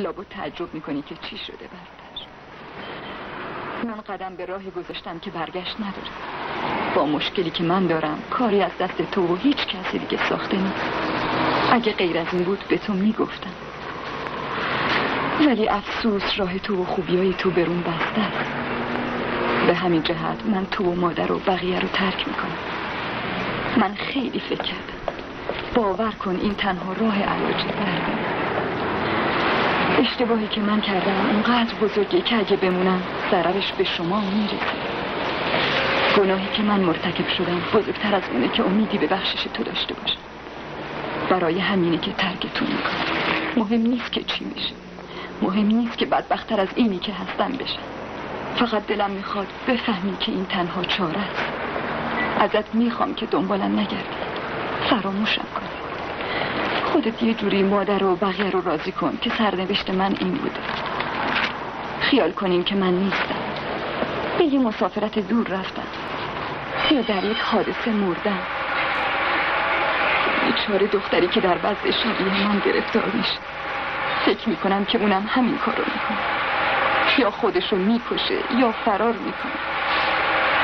لابو تعجب می‌کنی که چی شده برادر من قدم به راهی گذاشتم که برگشت نداره با مشکلی که من دارم کاری از دست تو و هیچ کسی دیگه ساخته نیست. اگه غیر از این بود به تو می‌گفتم. ولی افسوس راه تو و خوبیای تو برون بسته است. به همین جهت من تو و مادر و بقیه رو ترک می‌کنم. من خیلی فکر کردم. باور کن این تنها راه علاج درده اشتباهی که من کردم اونقدر بزرگی که اگه بمونم ضررش به شما می‌رسه. گناهی که من مرتکب شدم بزرگتر از اونه که امیدی به بخشش تو داشته باشم برای همینه که ترکتون می‌کنم. مهم نیست که چی میشه. مهم نیست که بدبختتر از اینی که هستم بشه. فقط دلم می‌خواد بفهمی که این تنها چاره است. ازت می‌خوام که دنبالم نگردی. فراموشم کن. خودت یه جوری مادر و بقیه رو راضی کن که سرنوشت من این بوده خیال کنیم که من نیستم. به یه مسافرت دور رفتم. یا در یک حادثه مردم. چاره دختری که در وضع شبیه من گرفتار میشه. فکر می‌کنم که اونم همین کار رو می‌کنه. یا خودشو می‌کشه یا فرار می‌کنه.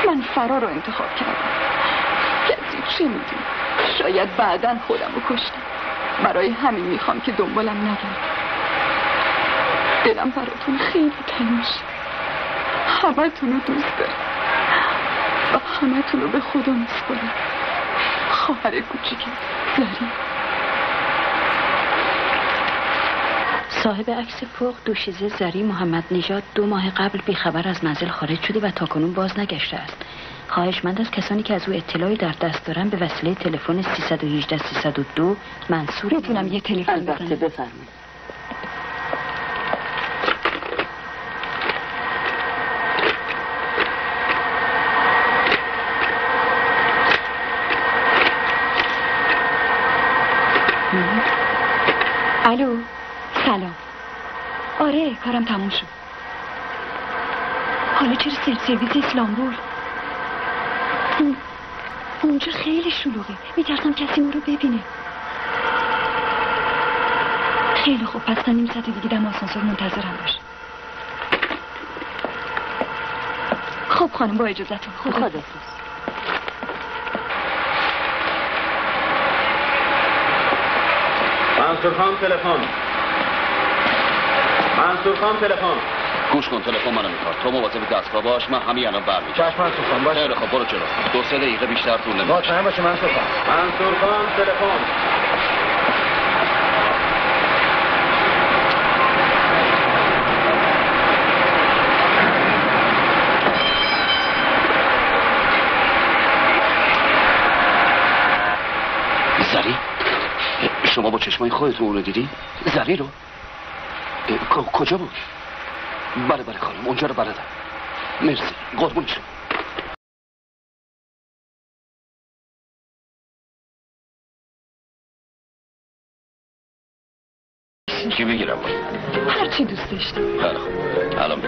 من فرار رو انتخاب کردم. کسی چی می‌دونه؟ شاید بعدا خودم رو کشتم. برای همین می‌خوام که دنبالم نگرد دلم براتون خیلی تنگ همه تون رو دوست دارم. و همه تون رو به خدا میسپارم. خواهر کوچیکم زری صاحب عکس فوق دوشیزه زری محمد نژاد دو ماه قبل بیخبر از منزل خارج شده و تاکنون باز نگشته است. خواهشمند از کسانی که از او اطلاعی در دست دارن به وسیله تلفن 318 302 منصور می‌تونم یه تلفن بزنم. بفرمایید. الو سلام. آره کارم تموم شد. حالا چرا سلف سرویس اسلامبول؟ اونجا خیلی شلوغه. میترسم کسی ما رو ببینه. خیلی خوب. پس تا نیم ساعت دیگه دم آسانسور منتظرم باش. خب خانم با اجازتون خدا منصور خان تلفن. منصور خان تلفن. گوش کن تلفن منو می‌خواد. تو مواظب دستگاه باش من همین الان برمیگردم. چشم منصور باش. خیلی خب برو جلو. دو سه دقیقه بیشتر طول نمی‌کشه. مطمئن باشه منصور خان منصور خان تلفن. زری؟ شما با چشمای خودتون اونو دیدی؟ زری رو؟ کجا بود؟ بله بله خانم اونجا رو بلدم مرسی. قربون شما چی بگیرم؟ هر چی دوست داشتی. خیلی خوب الان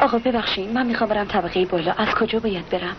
آقا ببخشید. من می‌خوام برم طبقه بالا. از کجا باید برم؟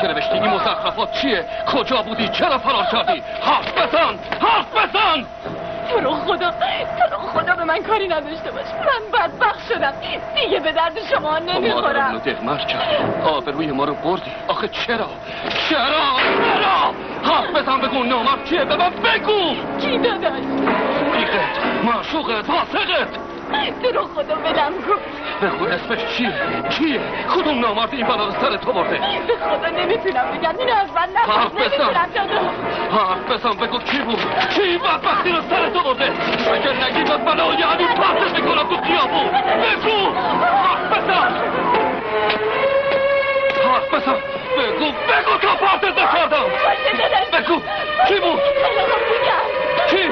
که نوشتی این مزخرفات چیه؟ کجا بودی؟ چرا فرار کردی؟ حرف بزن! حرف بزن! تو رو خدا! تو رو خدا به من کاری نداشته باش. من بدبخت شدم. دیگه به درد شما مادرمونو نمی‌خورم. دلمر کردی آبروی ما رو بردی آخه چرا؟ چرا؟ چرا؟ حرف بزن بگو نامم چیه به من بگو! کی داداش؟ بیقت معشوقت فاسقت! تو رو خدا بدم کن بگو اسمش چیه؟ چیه؟ کدوم نامرد این بلا سر تو برده؟ به خدا نمی‌تونم بگم. اینو از من بزن. نمی‌تونم حرف بزن. بگو کی بود؟ کی بدبختی رو سر تو برده؟ اگر نگی من بلا یعنی پرتش می‌کنم تو خیابون. بگو. حرف بزن. حرف بزن. بگو. بگو تا پرتش نکردم. بگو. کی بود؟ کی؟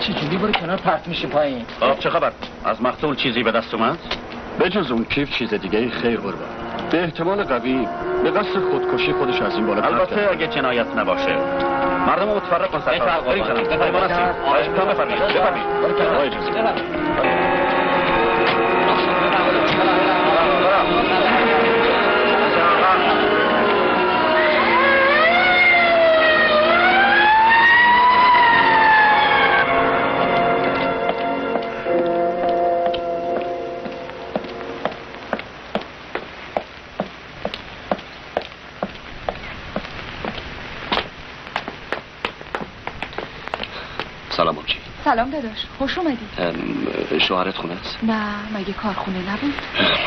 چی جوری برو کنار پرت میشه پایین. خب چه خبر؟ از مقتول چیزی به دست اومد؟ به جز اون کیف چیز دیگه خیر قربان. به احتمال قوی به قصد خودکشی خودش از این بالا البته. اگه جنایت نباشه. مردم متفرق کن سرکار بریم خواهش می‌کنم بفرمایید. بفرمایید. سلام داداش. خوش اومدی. شوهرت خونه است نه مگه کارخونه نبود؟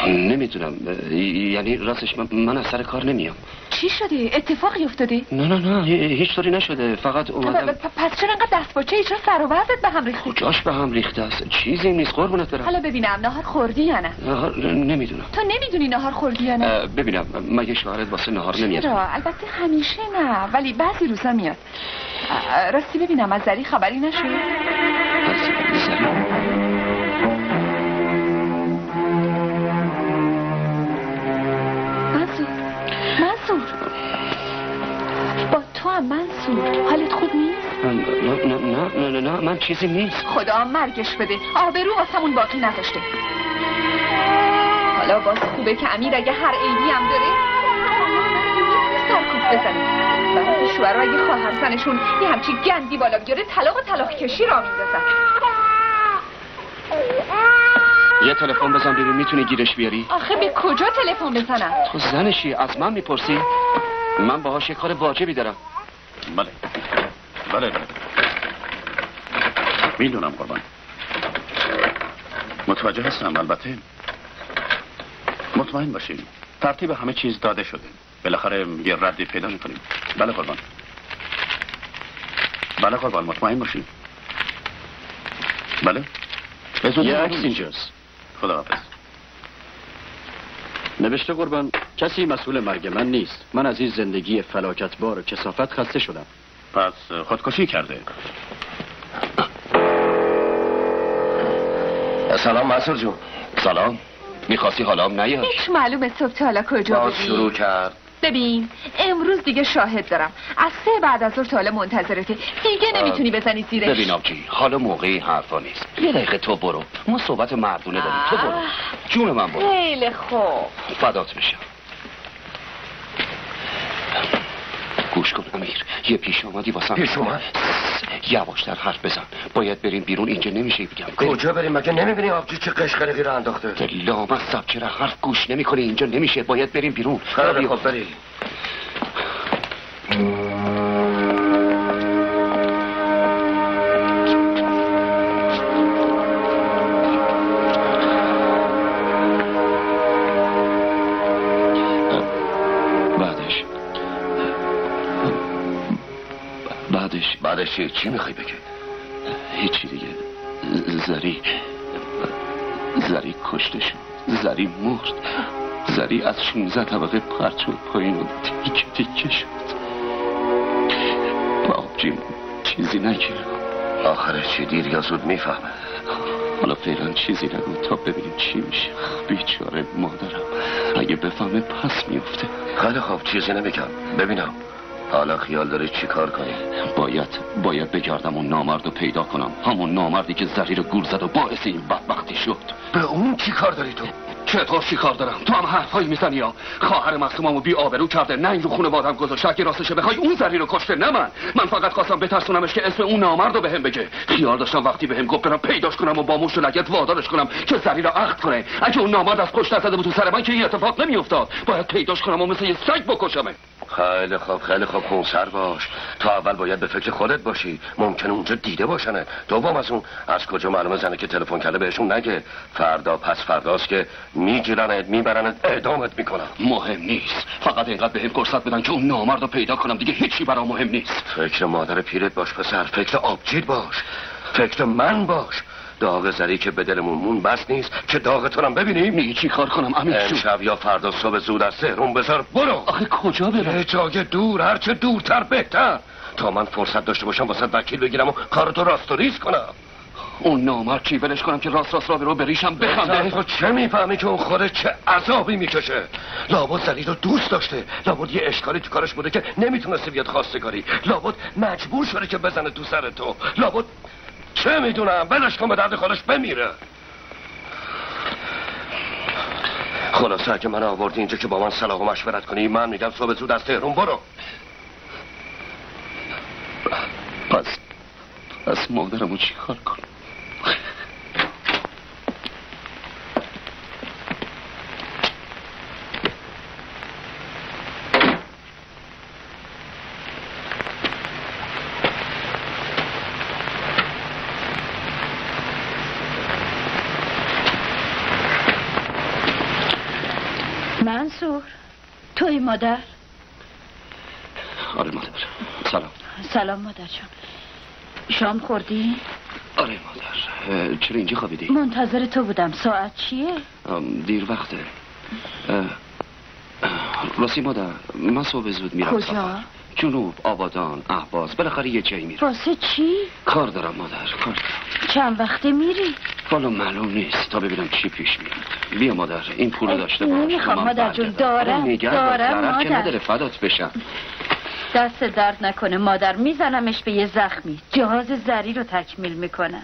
نمی‌دونم. یعنی راستش من, من از سر کار نمیام. چی شده اتفاقی افتاده نه نه نه هیچ طوری نشده. فقط اومدم پس چرا انقدر دست باچه چرا سر و وضعت به هم ریخته کجاش به هم ریخته است؟ چیزی نیست قربونت برم. حالا ببینم نهار خوردی یا نه؟ نهار نمی‌دونم. تو نمی‌دونی نهار خوردی یا نه؟ ببینم مگه شوهرت واسه نهار نمیاد؟ چرا البته همیشه نه ولی بعضی روزا میاد. راستی ببینم از زری خبری نشد. هم منصور حالت خوب نیست؟ نه نه نه نه نه, نه من چیزی نیست. خدا مرگش بده. آبرو واسمون باقی نداشته. حالا باز خوبه که امیر اگه هر عیبی هم داره سرکوب بزنه. بعد شوهر اگه خواهر زنشون یه همچی گندی بالا بیاره طلاق و طلاق کشی را میندازن. یه تلفن بزن ببین می‌تونی گیرش بیاری؟ آخه به کجا تلفن بزنم؟ تو زنشی از من می‌پرسی؟ من باهاش یه کار واجبی دارم. بله. بله بله. می‌دونم قربان. متوجه هستم البته. مطمئن باشیم ترتیب همه چیز داده شده. بالاخره یه ردی پیدا می‌کنیم. بله قربان. بله قربان مطمئن باشیم بله. یه عکس اینجاست. خدا حافظ نوشته قربان کسی مسئول مرگ من نیست. من از این زندگی فلاکتبار و کسافت خسته شدم. پس خودکشی کرده. سلام منصور جون. سلام. می‌خواستی حالا نیاد؟ هیچ معلومه صبح تا حالا کجا باز بودی؟ شروع کرد. ببین امروز دیگه شاهد دارم. از سه بعد از ظهر تا حالا منتظرته. دیگه نمی‌تونی بزنی زیرش. ببین آبجی حالا موقعی حرفا نیست. یه دقیقه تو برو. ما صحبت مردونه داریم. تو برو. جون من برو. خیلی خوب. فدات میشم. گوش کن امیر. یه پیش آمدی واسم. پیش اومد؟ یواشتر حرف بزن. باید بریم بیرون اینجا نمیشه بگم. بریم. کجا بریم؟ مگه نمی‌بینی آبجی چه قشقرقی رو انداخته؟ لامصب چرا حرف گوش نمی‌کنی اینجا نمیشه. باید بریم بیرون. خب بری بعدش چی؟ می‌خوای بگی؟ هیچی دیگه. زری. زری کشته شد زری مرد. زری از 16 طبقه پرت شد پایین و تیکه تیکه شد. با آبجیم چیزی نگیرم. آخرش چی؟ دیر یا زود می‌فهمه. حالا فعلا چیزی نگو تا ببینیم چی میشه. بیچاره مادرم. اگه بفهمه پس میفته خیلی خوب. چیزی نمیگم. ببینم. حالا خیال داری چی کار کنی باید باید بگردم اون نامرد رو پیدا کنم. همون نامردی که زری رو گول زد و باعث این بدبختی شد. به اون چی کار داری تو؟ چطور چی کار دارم؟ تو هم حرفایی می‌زنی یا خواهر مصوممو بی آبرو کرده نه این رو خونه بادم گذاشته. اگه راستشه بخوای اون زری رو کشته نه من. من فقط خواستم بترسونمش که اسم اون نامرد رو بهم بگه. خیال داشتم وقتی بهم گفت برم پیداش کنم و با موش و لگت وادارش کنم که زری رو عقد کنه. اگه اون نامرد از پشت زده بود تو سر من که این اتفاق نمیافتاد. باید پیداش کنم و مثل یه سگ بکشمه خیلی خوب خیلی خوب خونسر باش. تا اول باید به فکر خودت باشی. ممکنه اونجا دیده باشنه. دوم از اون از کجا معلومه زنه که تلفن کرده بهشون نگه؟ فردا پس فرداست که میگیرنت میبرنت اعدامت می‌کنن. مهم نیست. فقط اینقدر بهم فرصت بدن که اون نامرد رو پیدا کنم. دیگه هیچی برام مهم نیست. فکر مادر پیرت باش پسر. فکر آبجید باش. فکر من باش. داغ زری که به دلمون مون بس نیست که داغ تو هم ببینیم میگی چی کار کنم امیر جون؟ امشب یا فردا صبح زود از سهرون بذار برو. آخه کجا برم؟ جای دور هرچه دورتر بهتر. تا من فرصت داشته باشم واسه وکیل بگیرم و کارتو راست و ریز کنم. اون نامرد چی ولش کنم که راست راست را رو بریشم بخنده. تو چه می‌فهمی که اون خودت چه عذابی می‌کشه؟ لابد زری رو دوست داشته. لابد یه اشکالی تو کارش بوده که نمی‌تونسته بیاد خواستگاری. لابد مجبور شده که بزنه تو سر تو. لابد چه می‌دونم؟ بلش کن به درد خودش بمیره. خلاصه اگه من آوردی اینجا که با من صلاح و مشورت کنی من میگم صبح زود از تهرون برو. پس پس مادرمو چی کار کنم منصور توی مادر آره مادر سلام سلام مادر جان شام خوردی؟ آره مادر چرا اینجا خوابیدی؟ منتظر تو بودم ساعت چیه؟ دیر وقته راستی مادر من صبح زود میرم کجا؟ جنوب آبادان احواز بالاخره یه جایی میرم واسه چی؟ کار دارم مادر کار دارم چند وقته میری؟ والا معلوم نیست. تا ببینم چی پیش میاد. بیا مادر این پول داشته باش. نمی‌خوام مادر جون دارم دارم مادر که نداره فدات بشم. دست درد نکنه مادر. میزنمش به یه زخمی. جهاز زری رو تکمیل می‌کنه.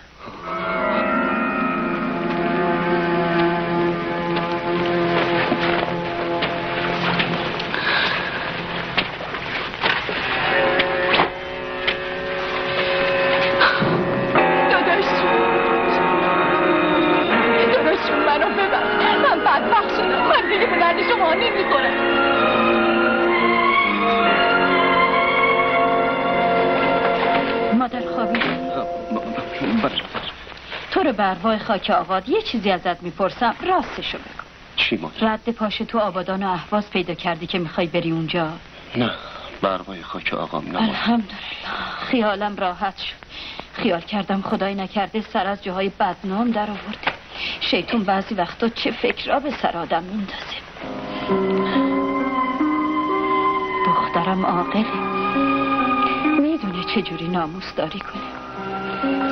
بروای خاک آباد یه چیزی ازت می‌پرسم. راستشو بگو. چی مادر؟ رد پاش تو آبادان و احواز پیدا کردی که می‌خوای بری اونجا؟ نه بروای خاک آقام نه الحمدلله. خیالم راحت شد. خیال کردم خدای نکرده سر از جاهای بدنام در آورده شیطون بعضی وقتا چه فکر را به سر آدم میندازه. دخترم عاقله. می‌دونه چجوری ناموس داری کنه.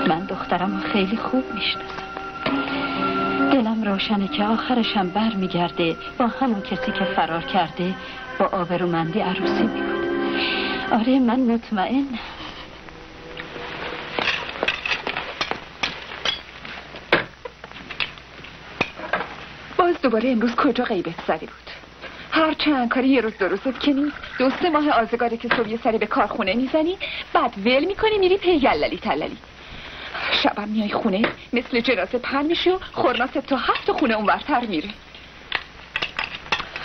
من دخترم خیلی خوب می‌شناسم. دلم روشنه که آخرشم بر میگرده با همون کسی که فرار کرده با آبرومندی عروسی می‌کنه. آره من مطمئن. باز دوباره امروز کجا غیبت زده بود؟ هر چند کاری یه روز دو روزت که نیست. دو سه ماه آزگاره که صبح سری به کارخونه می‌زنی بعد ول می‌کنی میری پی یللی تللی. شبم میای خونه؟ مثل جنازه پن میشی و خورناست تا هفت خونه اونورتر میره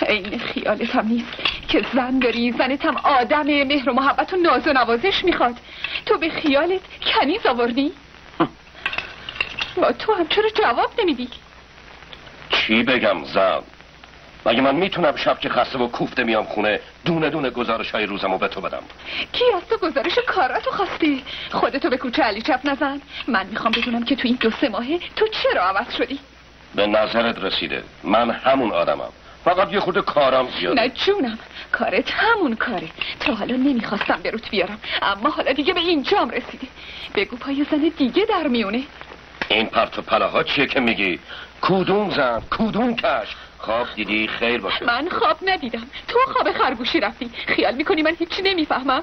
این خیالت هم نیست که زن داری زنت هم آدم مهر و محبت و ناز و نوازش می‌خواد. تو به خیالت کنیز آوردی؟ با تو هم چرا جواب نمیدی. چی بگم زن؟ مگه من می‌تونم شب که خسته و کوفته میام خونه دونه دونه گزارش های روزمو به تو بدم؟ کی از تو گزارش کاراتو خواستی؟ خودتو به کوچه علی چپ نزن. من می‌خوام بدونم که تو این دو سه ماهه تو چرا عوض شدی؟ به نظرت رسیده. من همون آدمم. فقط یه خود کارم زیاده. نه جونم. کارت همون کاره. تا حالا نمی‌خواستم به روت بیارم. اما حالا دیگه به اینجام رسیده بگو پای زن دیگه در میونه. این پرت و پلاها چیه که میگی؟ کدوم زن کدوم کش. خواب دیدی؟ خیر باشه. من خواب ندیدم. تو خواب خرگوشی رفتی. خیال می‌کنی من هیچی نمی‌فهمم؟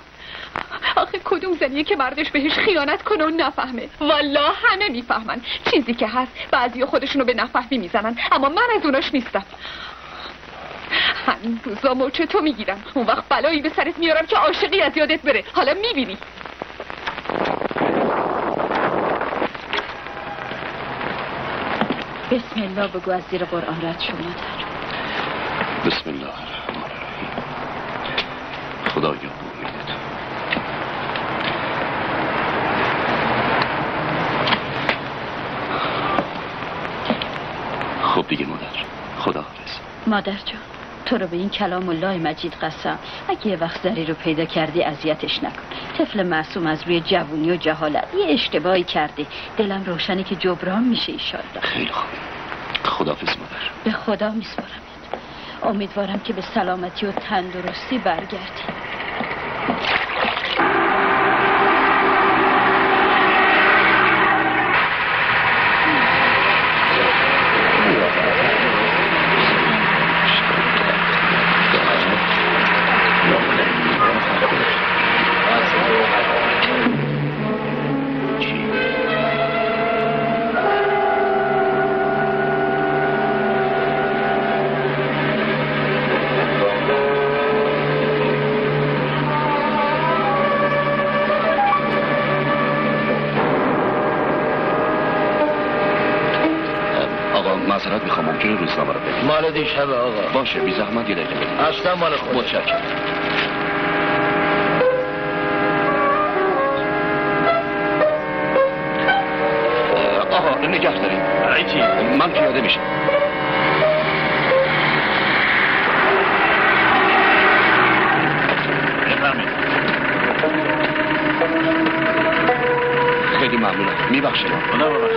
آخه کدوم زنیه که مردش بهش خیانت کنه و نفهمه؟ والا همه می‌فهمن. چیزی که هست بعضی خودشونو به نفهمی می‌زنن. اما من از اوناش نیستم. همین روزا تو می‌گیرم؟ اون وقت بلایی به سرت میارم که عاشقی از یادت بره. حالا می‌بینی. بسم الله بگو از زیر قرآن رد شو مادر بسم الله الرحمن الرحیم. خدا امیدت خب دیگه مادر. خدا حافظ. مادر جان. تو رو به این کلام الله مجید قسم. اگه یه وقت زری رو پیدا کردی اذیتش نکن. طفل معصوم از روی جوونی و جهالت. یه اشتباهی کرده دلم روشنه که جبران میشه ایشالله. خیلی خوب. خدافز مادر. به خدا میسپارم. امیدوارم که به سلامتی و تندرستی برگردی. بدین شب آقا. باشه بی زحمت یه دقیقه بدین اصلا مال خود متشکرم. آقا نگه داریم. ایتی من پیاده میشم. خیلی ممنونم. میبخشید. خدا ببخشید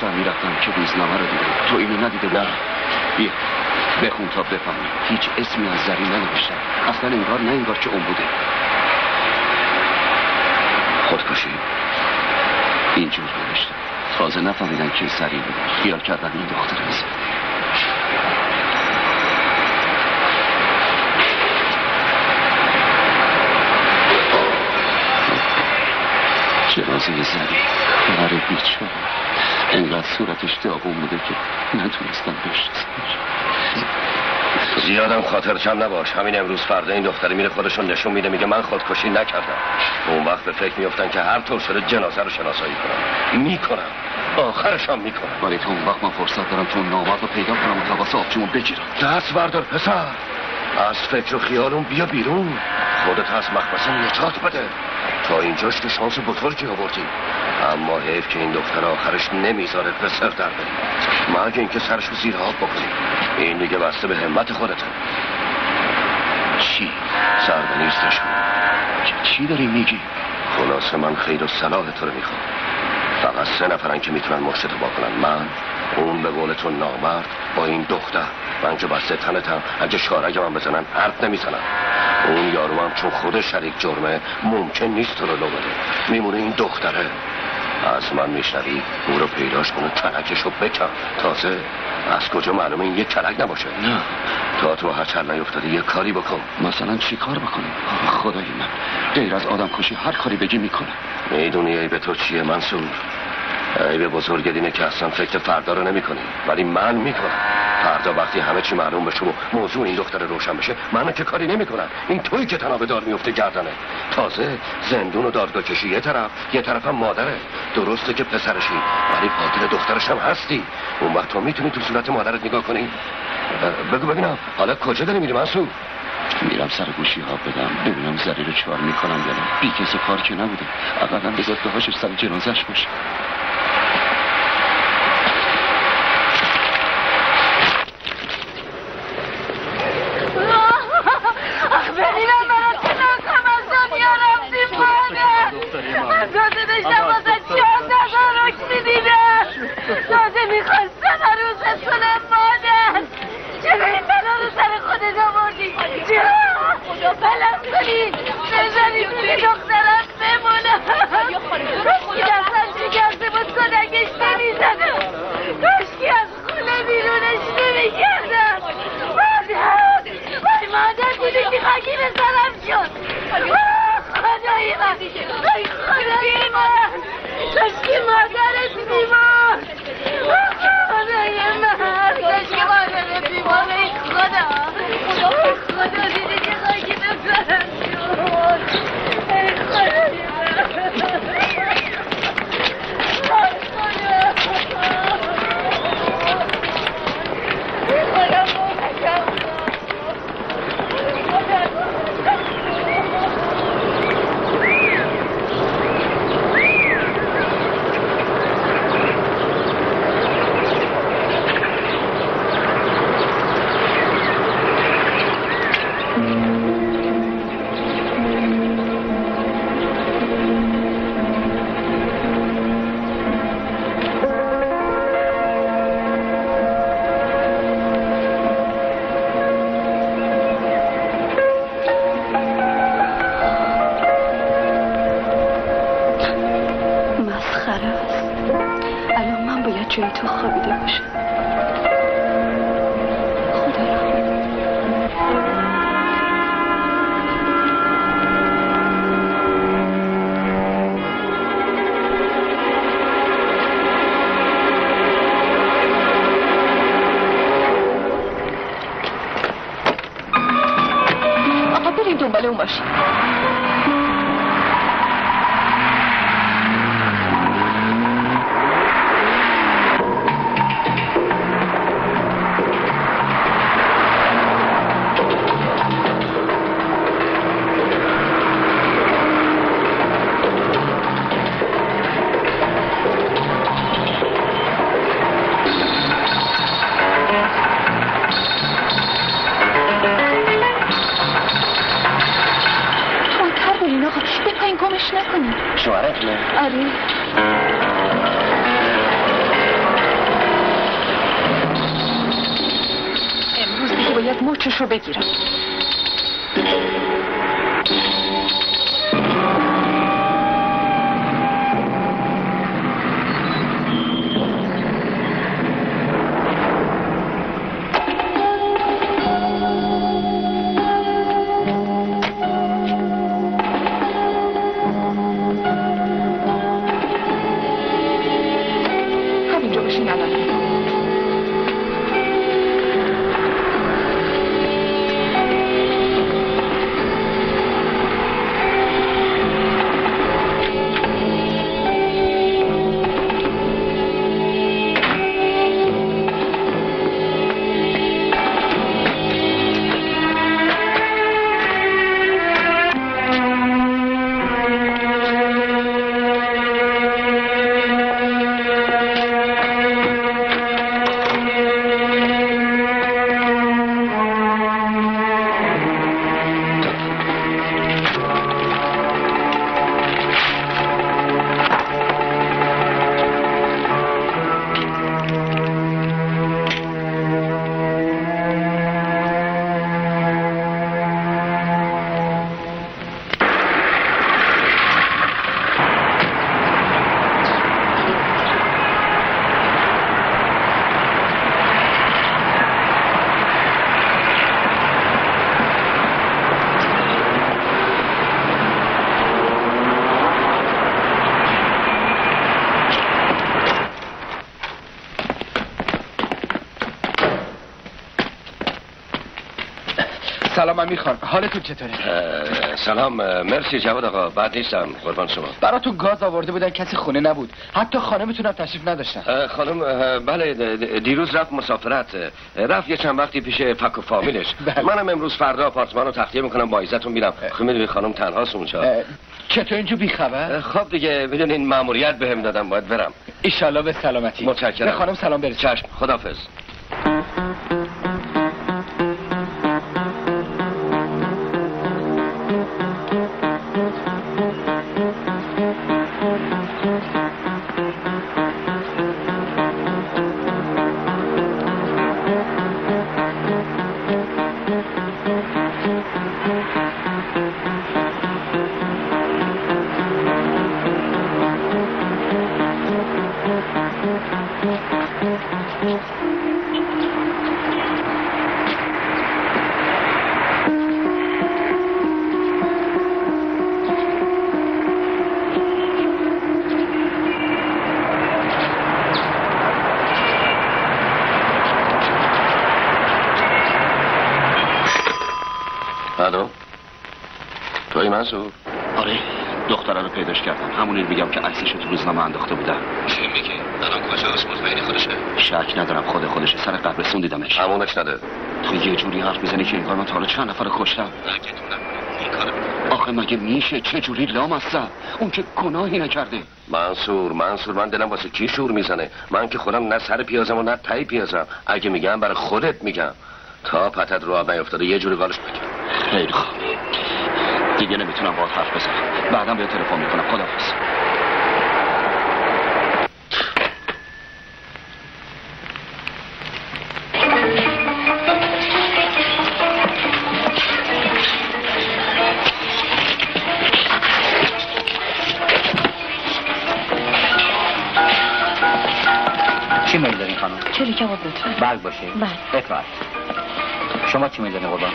داشتم می‌رفتم که روزنامه رو دیدم. تو اینو ندیده نه بیا بخون تا بفهمی. هیچ اسمی از زری ننوشتم اصلا انگار نه انگار که اون بوده. خودکشی؟ اینجور نوشته. تازه نفهمیدن که زری بود. خیال کردن این دختر است جنازه زری آره بیچاره. انقدر صورتش داغون بوده که نتونستم بشناسمش زیادم خاطر کم نباش. همین امروز فردا این دختره میره خودشون نشون میده میگه من خودکشی نکردم. اون وقت به فکر میفتن که هر طور شده جنازه رو شناسایی کنم. می‌کنم. آخرش هم می‌کنم. ولی تو اون وقت من فرصت دارم تو نامرد رو پیدا کنم و تقاس آبجیمو بگیرم. دست بردار پسر. از فکر و خیالون بیا بیرون. خودت از مخمسه نجات بده. تا اینجاش که شانس بزرگی آوردی. اما حیف که این دختر آخرش نمی‌ذاره به در بری مگه اینکه سرش رو زیر آب بکنی این دیگه بسته به همت خودته چی؟ سر به نیستش. چی داری میگی؟ خلاصه من خیر و صلاح تو رو می‌خوام. فقط سه نفرن که می‌تونن مشت با کنن. من اون به قول تو نامرد با این دختر. من که بسته تنتم اگه شارگم هم بزنن حرف نمی‌زنم. اون یارو هم چون خود شریک جرمه ممکن نیست تو رو لو بده. میمونه این دختره. از من میشنوی او رو پیداش کنه کلکش رو بکن. تازه از کجا معلومه این یه کلک نباشه؟ نه. تا تو هر نیفتاده یه کاری بکن. مثلا چی کار بکنم؟ خدای من. غیر از آدم کشی هر کاری بگی می‌کنم. می‌دونی ای به تو چیه منصور؟ ای به بزرگت اینه که اصلا فکر فردا رو نمی کنی ولی من می‌کنم. فردا وقتی همه چی معلوم بشه و موضوع این دختر روشن بشه من که کاری نمی‌کنم این تویی که تنابه دار میفته گردنه. تازه زندون و دادگاه کشی یه طرف یه طرف هم مادره. درسته که پسرشی ولی قاتل دخترش هم هستی. اون وقت تو می‌تونی تو صورت مادرت نگاه کنی. بگو ببینم حالا کجا داری میری منصور؟ میرم سر گوشی ها بدم. ببینم زری رو چهار می‌کنم یا نه. بی کار که نبوده. اقلا بذار سر جنازش باشه ببینم برای چه ناکام از دنیا رفتیم مادر تازه داشتم واسه چهار تدارک می‌دیدم تازه می‌خواستم عروست کنم مادر چرا این بلا رو سر خودت آوردی چرا بلد کنی بذاری توی دخترم بمونم. دستم شکسته بود کدکش نمی‌زده. کاشکی از خونه بیرونش نمی‌کردم مادر وای مادر دیدی که خاکی به سرم شد. خدای من. ای خدای من. کاشکی مادرت بیمار. خدای من. کاشکی مادرت بیمار خدا. ای خدا خان حالتون چطوره؟ سلام مرسی جواد آقا بعد نیستم قربان شما. براتون گاز آورده بودن کسی خونه نبود. حتی خانمتون هم تشریف نداشتن. خانم بله دیروز رفت مسافرت. رفت یه چند وقتی پیش فک و فامیلش. بله. منم امروز فردا آپارتمان رو تخلیه می‌کنم با عزتون میرم. خب می‌دونی خانم تنهاست اونجا. چطور اینجا بیخبر؟ خب دیگه می‌دونین ماموریت بهم دادم باید برم. ایشالله به سلامتی. متشکرم. به خانم سلام برسید. چشم خدافظ یه جوری حرف می‌زنی که انگار من تا حالا چند نفر کشتم. آخه مگه میشه چه جوری لام هستم اون که گناهی نکرده. منصور منصور من دلم واسه کی شور می‌زنه؟ من که خودم نه سر پیازم و نه تای پیازم. اگه میگم برای خودت میگم. تا پتت رو آب نیفتاده یه جوری گالش بکن. خیلی خوب. دیگه نمی‌تونم باهات حرف بزنم. بعدا به تلفن می‌کنم. خداحافظ. بغل باشه. بله. اطلاعات. شما چی می‌دونه قربان؟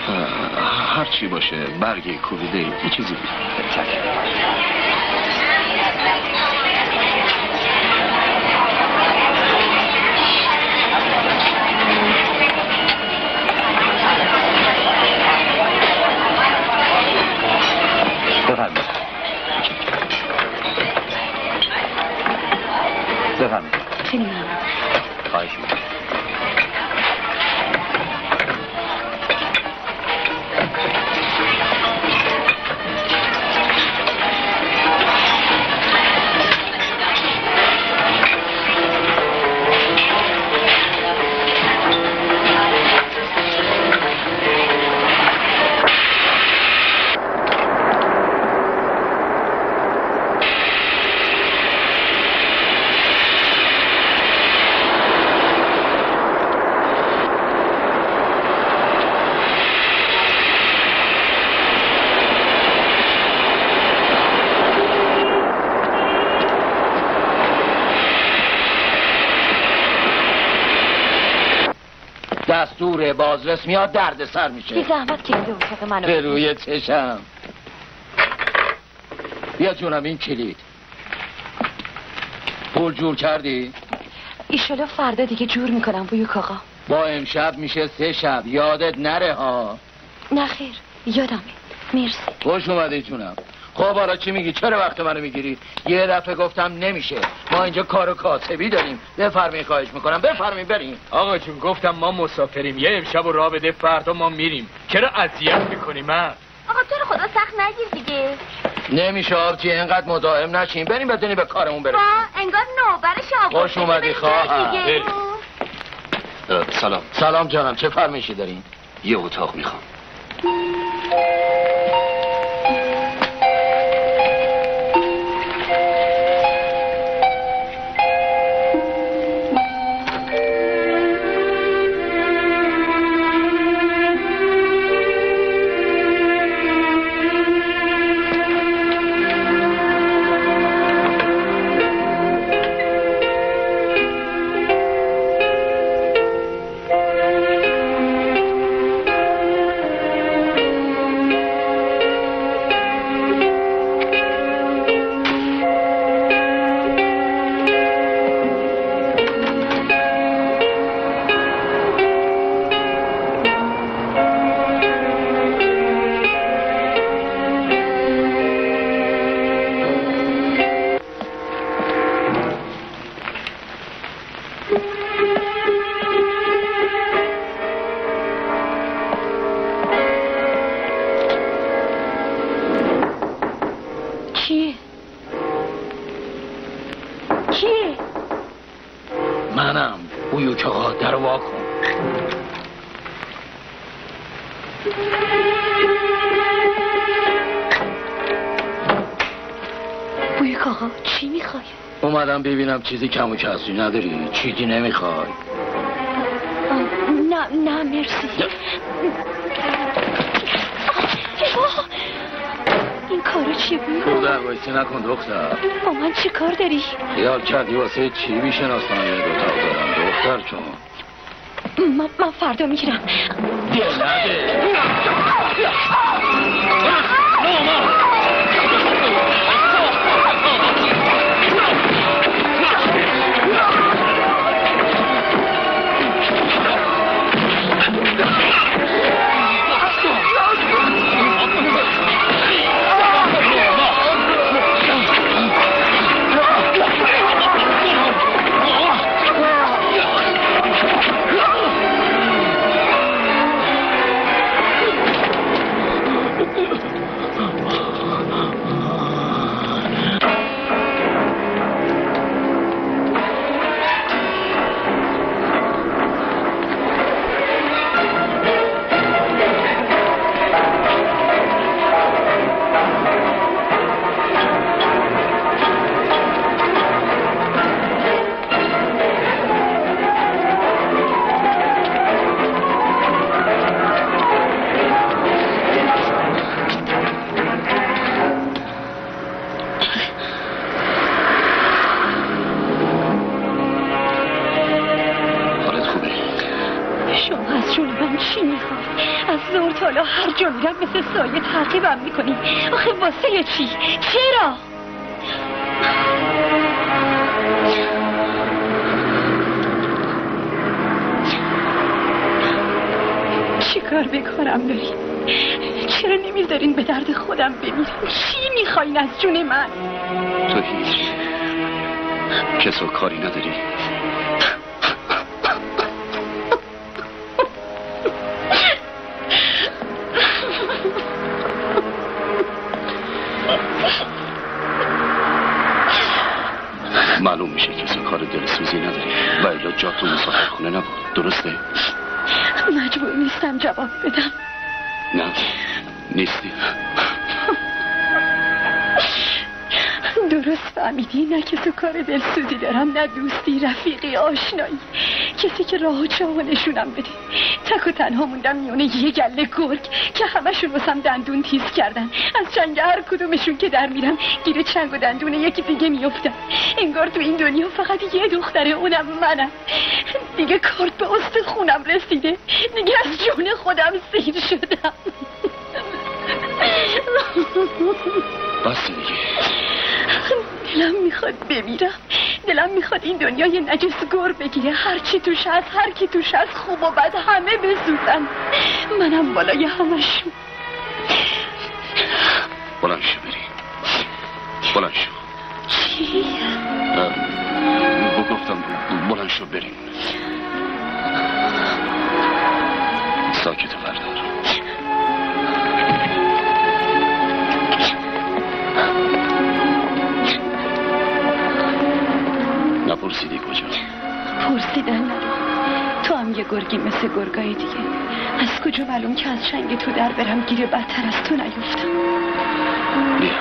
هر چی باشه برگ کوبیده ای چیزی بود. بفرمایید. بفرمایید. خیلی ممنون. دستور بازرس میاد درد سر میشه؟ بی زحمت کلید اتاق منو. به روی چشم. بیا جونم این کلید. پول جور کردی؟ ایشالا فردا دیگه جور می‌کنم بوی کاغا با امشب میشه سه شب. یادت نره ها. نه خیر یادمه. مرسی. خوش اومدی جونم. خب حالا چی میگی؟ چرا وقت منو می‌گیری؟ یه دفعه گفتم نمیشه. ما اینجا کار و کاسبی داریم. بفرمایید خواهش می‌کنم. بفرمایید بریم. آقا جون گفتم ما مسافریم. یه امشب و راه بده فردا ما میریم. چرا اذیت می‌کنی من؟ آقا تو رو خدا سخت نگیر دیگه. نمیشه آبجی اینقدر مداهم نشین. بریم بدونی به کارمون بریم. با انگار نوبرش آقا خوش اومدی. اه، سلام. سلام جانم چه فرمیشی دارین؟ یه اتاق می‌خوام. آقا در وا کن. بوی کاغا چی می‌خوای؟ اومدم ببینم چیزی کم و کسری نداری. چیزی نمی‌خوای. نه نه مرسی. این کارا چیه بوی رو کاغا در وایسی نکن دختر. با من چی کار داری؟ خیال کردی واسه چی می‌شناسم یه دوتا دارم دختر چون من, من فردا می‌گیرم. دل نده از جون من تو هیچ کس و کاری نداری. کار دلسوزی دارم نه دوستی رفیقی آشنایی. کسی که راه و چاه نشونم بده. تک و تنها موندم میونه یه گله گرگ که همشون واسم دندون تیز کردن. از چنگ هر کدومشون که در میرم گیر چنگ و دندون یکی دیگه میفتم انگار تو این دنیا فقط یه دختره اونم منم. دیگه کارت به است خونم رسیده. دیگه از جون خودم سیر شدم. بس دیگه. دلم می‌خواد بمیرم. دلم می‌خواد این دنیا یه نجس گور بگیره. هر چی توش هست هر کی توش هست خوب و بد همه بسوزن. منم بالای همشون بلند شو بری. بلند شو. چی؟ گفتم بلند شو بریم. ساکت بردار. نپرسیدی کجا؟ پرسیدن تو هم یه گرگی مثل گرگای دیگه. از کجا معلوم که از چنگ تو در برم گیر بدتر از تو نیفتم. بیا.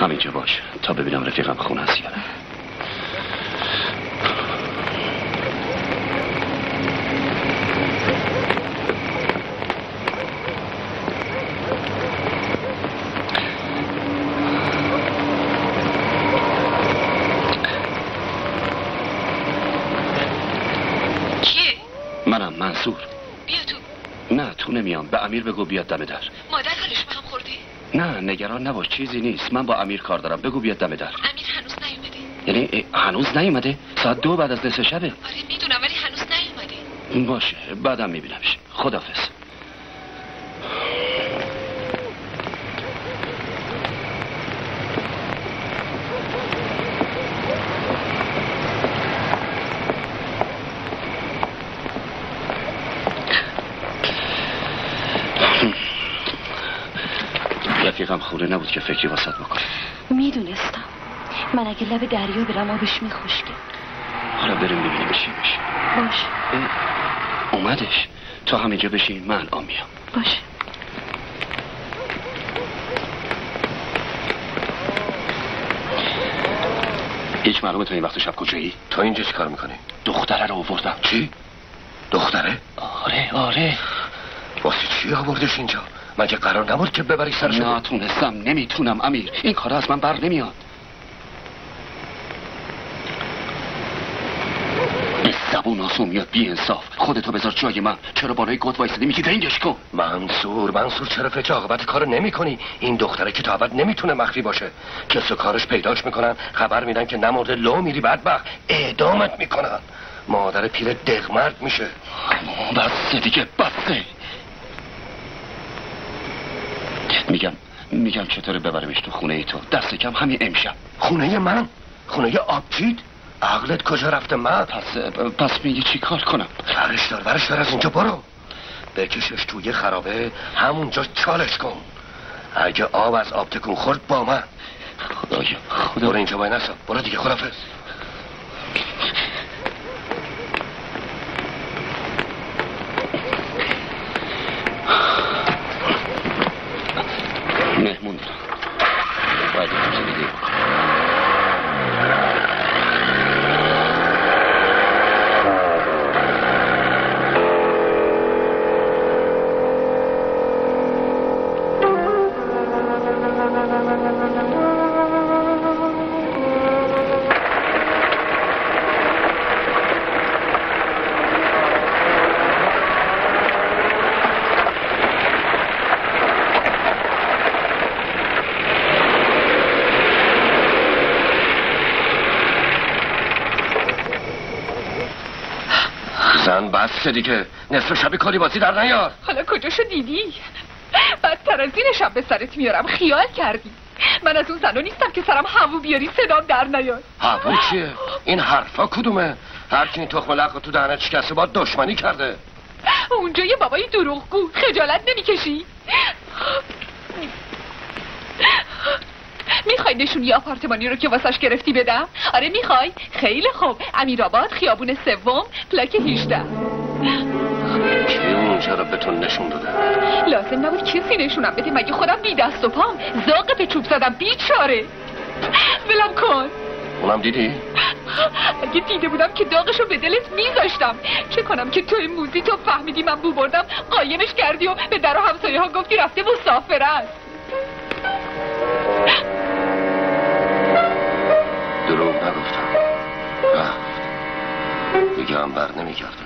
همینجا باش تا ببینم رفیقم خونه است یا نه کیه؟ منصور. بیا تو. نه تو نمیام. به امیر بگو بیاد دم در. مادر حالش به هم خورده نه نگران نباش. چیزی نیست. من با امیر کار دارم. بگو بیاد دم در. امیر هنوز نیومده. یعنی هنوز نیومده؟ ساعت دو بعد از نصف شبه؟ آره می‌دونم ولی هنوز نیومده. باشه بعدم میبینمش. خدافز خوره نبود که فکری واسط بکنه می‌دونستم من اگه لب دریا برم آبش میخشکه حالا بریم ببینیم چی میشه باش اومدش تو همینجا بشین من الان میام باشه هیچ معلومه تو این وقت شب کجایی؟ تو اینجا چی کار می‌کنی؟ دختره رو آوردم چی؟ دختره؟ آره آره واسه چی آوردش اینجا؟ مگه قرار نبود که ببری سرش نتونستم نمی‌تونم امیر. این کار از من بر نمیاد. به زبون آسون میاد بی انصاف. خودتو بذار جای من. چرا بالای گود وایسادی؟ میگی دنگش کن. منصور منصور چرا فکر عاقبت کار نمی کنی این دختره که تا ابد نمی‌تونه مخفی باشه. کس و کارش پیداش می‌کنن. خبر میدن که نمرده لو میری بدبخت. اعدامت می‌کنن. مادر پیر دغمرد میشه. بسه دیگه بسه میگم میگم چطوره ببرمش تو خونه ای تو؟ دست کم همین امشب. خونه من؟ خونه آبجید؟ عقلت کجا رفته من پس پس میگی چی کار کنم؟ ورش دار ورش دار از اینجا برو. بکشش توی خرابه همونجا چالش کن. اگه آب از آب تکون خورد با من. خدایا خدا. برو اینجا باید نسا. برو دیگه خدافز مهمون دارم باید زن بس دیگه. نصف شبی کاری بازی در نیار. حالا کجاشو دیدی؟ بدتر از این شب به سرت میارم. خیال کردی. من از اون زنا نیستم که سرم هوو بیاری صدام در نیاد هوا چیه؟ این حرفا کدومه؟ هر کی این تخم لق تو دهنت شکسته با دشمنی کرده. اونجا یه بابای دروغگو. خجالت نمی‌کشی؟ می‌خوای نشونی آپارتمانی رو که واسش گرفتی بدم؟ آره می‌خوای؟ خیلی خوب. امیرآباد خیابون سوم پلاک 18 کی اون اونجا رو به نشون داده؟ لازم نبود کسی نشونم بده. مگه خودم بی دست و پام زاق به چوب زدم بیچاره. ولم کن. اونم دیدی؟ اگه دیده بودم که داغشو به دلت میذاشتم. چه کنم که توی موزی تو فهمیدی من بو بردم قایمش کردی و به در و همسایه ها گفتی رفته مسافرت دروغ نگفتم. رفت. دیگه هم بر نمیگردم.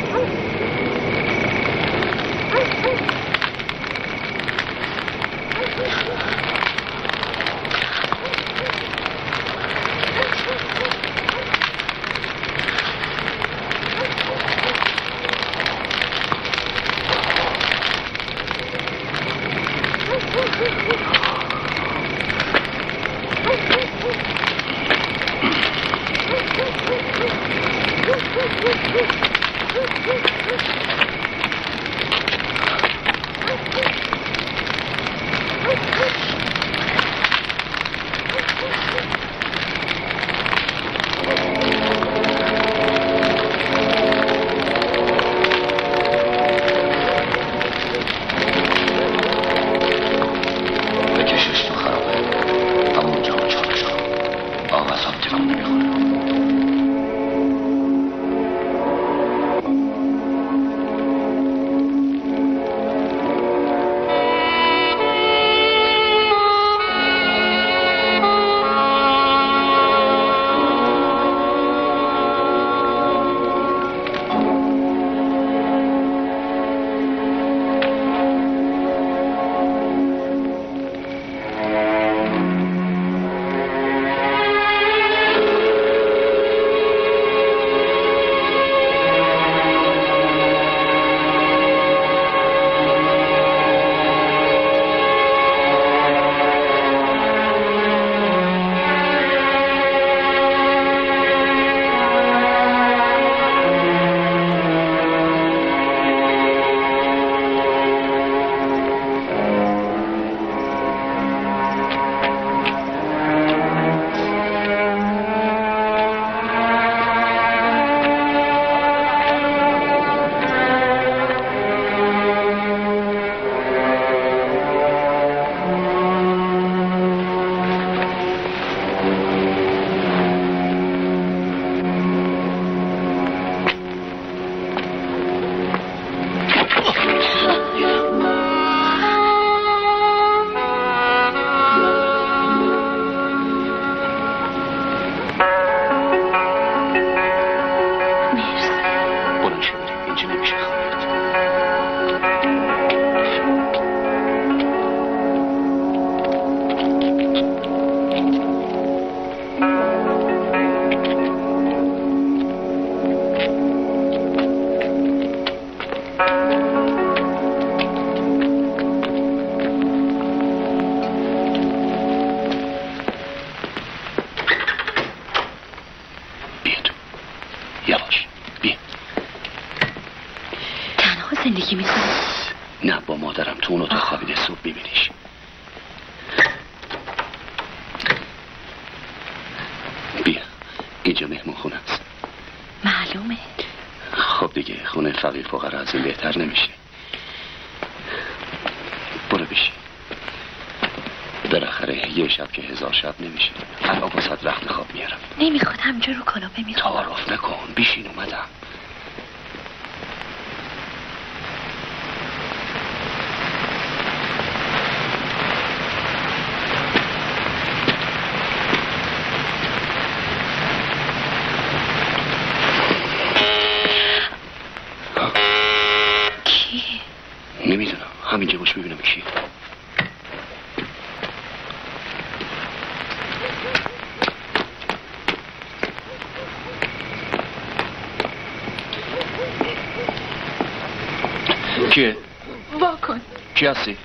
هستی؟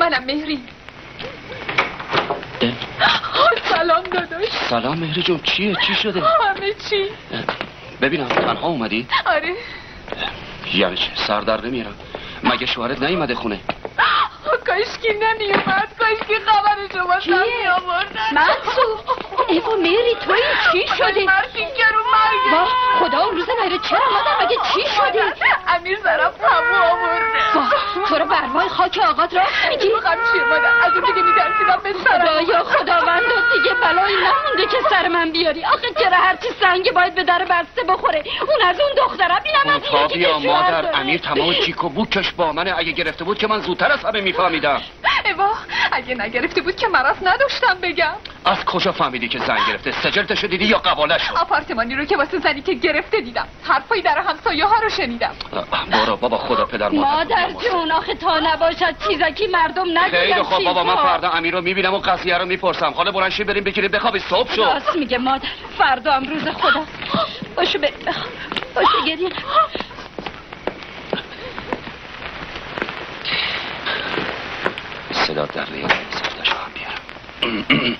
منم مهری. سلام داداش سلام مهری جون چیه؟ چی شده؟ همه چی ببینم تنها اومدی؟ آره یعنی چه؟ سر در نمیارم مگه شوهرت نیومده خونه؟ کاش کاشکی نمیومد کاشکی خبر شما کیه؟ آوردن منصور ایوا میری توی چی شدی؟ مرگی گرو مرگی خدا اون روز نیره چرا مادر مگه چی شدی؟ امیر زرم تمو آورده واه تو رو بروای خاک آقات راست میگی؟ می‌خوام چیه مادر از اون دیگه میترسیدم به سرم خدایا خداوند دیگه بلایی نمونده که سر من بیاری. آخه چرا هرچی سنگ باید به در بسته بخوره؟ اون از اون دختره بینم از این یکی شوهر مادر. امیر تمام چیک و بوکش با منه. اگه گرفته بود که من زودتر از همه میفهمیدم. ایوا اگه نگرفته بود که مرض نداشتم بگم. از کجا فهمیدی که زن گرفته؟ سجلتشو دیدی یا قبالشو آپارتمانی رو که واسه زنی که گرفته دیدم. حرفایی در همسایه ها رو شنیدم. برو بابا خدا پدر مادر جون آخه تا نباشد چیزکی مردم نگوید خیلی خوب بابا من فردا امیر رو می‌بینم و قضیه رو می‌پرسم. حالا برن شی بریم بگیریم بخوابی صبح شد راست میگه مادر فردا هم روز خدا. باشو بریم بخواب. باشو گریه. صدا در لیه سفتشو هم بیارم.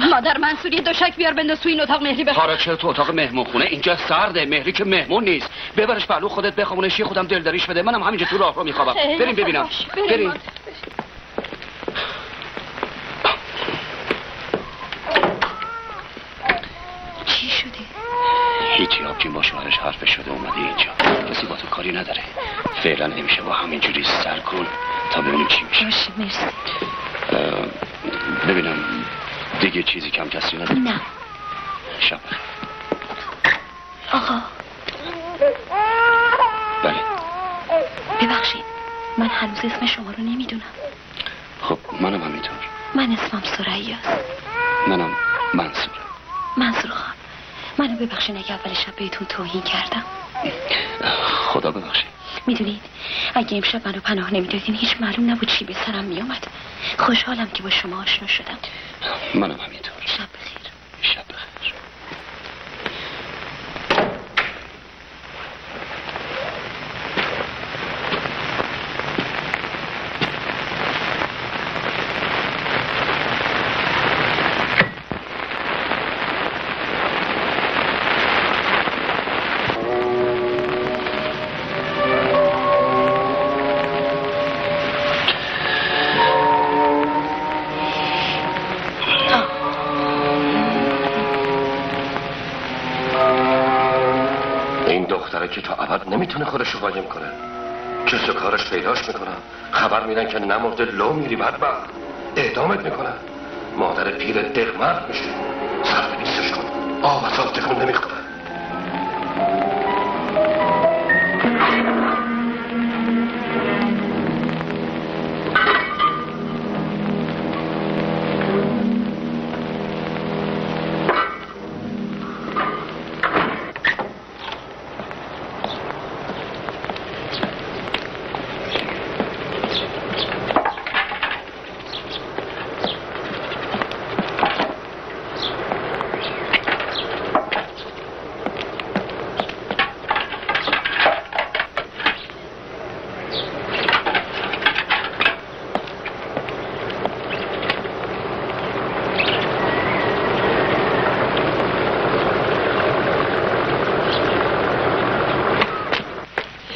مادر منصوری دوشک بیار بنداز تو این اتاق مهری بخواب. حالا چرا تو اتاق مهمون خونه اینجا سرده. مهری که مهمون نیست. ببرش پهلو خودت بخوابونش. یه خودم دلداریش بده. منم همینجا تو راه رو میخوابم. بریم ببینم. بریم. چی شدی؟ هیچی آبجین با شوهرش حرف شده اومده اینجا. کسی با تو کاری نداره. فعلا نمیشه با همینجوری سر کن. تا ببینیم چی میشه باشه مرسی ببینم دیگه چیزی کم کسی نداره نه شب بخیر. آقا بله ببخشید من هنوز اسم شما رو نمی‌دونم خب منم همینطور من اسمم سریا منم منصور منصور خان منو ببخشید اگه اول شب بهتون توهین کردم خدا ببخشید می‌دونید؟ اگه امشب منو پناه نمی‌دادین هیچ معلوم نبود چی به سرم میومد خوشحالم که با شما آشنا شدم. منم همینطور. شب بخیر. شب بخیر. ابد نمی‌تونه خودشو قایم کنه. و کارش پیداش می‌کنن خبر میدن که نمرده لو میری بدبخت. اعدامت می‌کنن مادر پیر دغمرد میشه. سر به نیستش کن. آب از آب تکون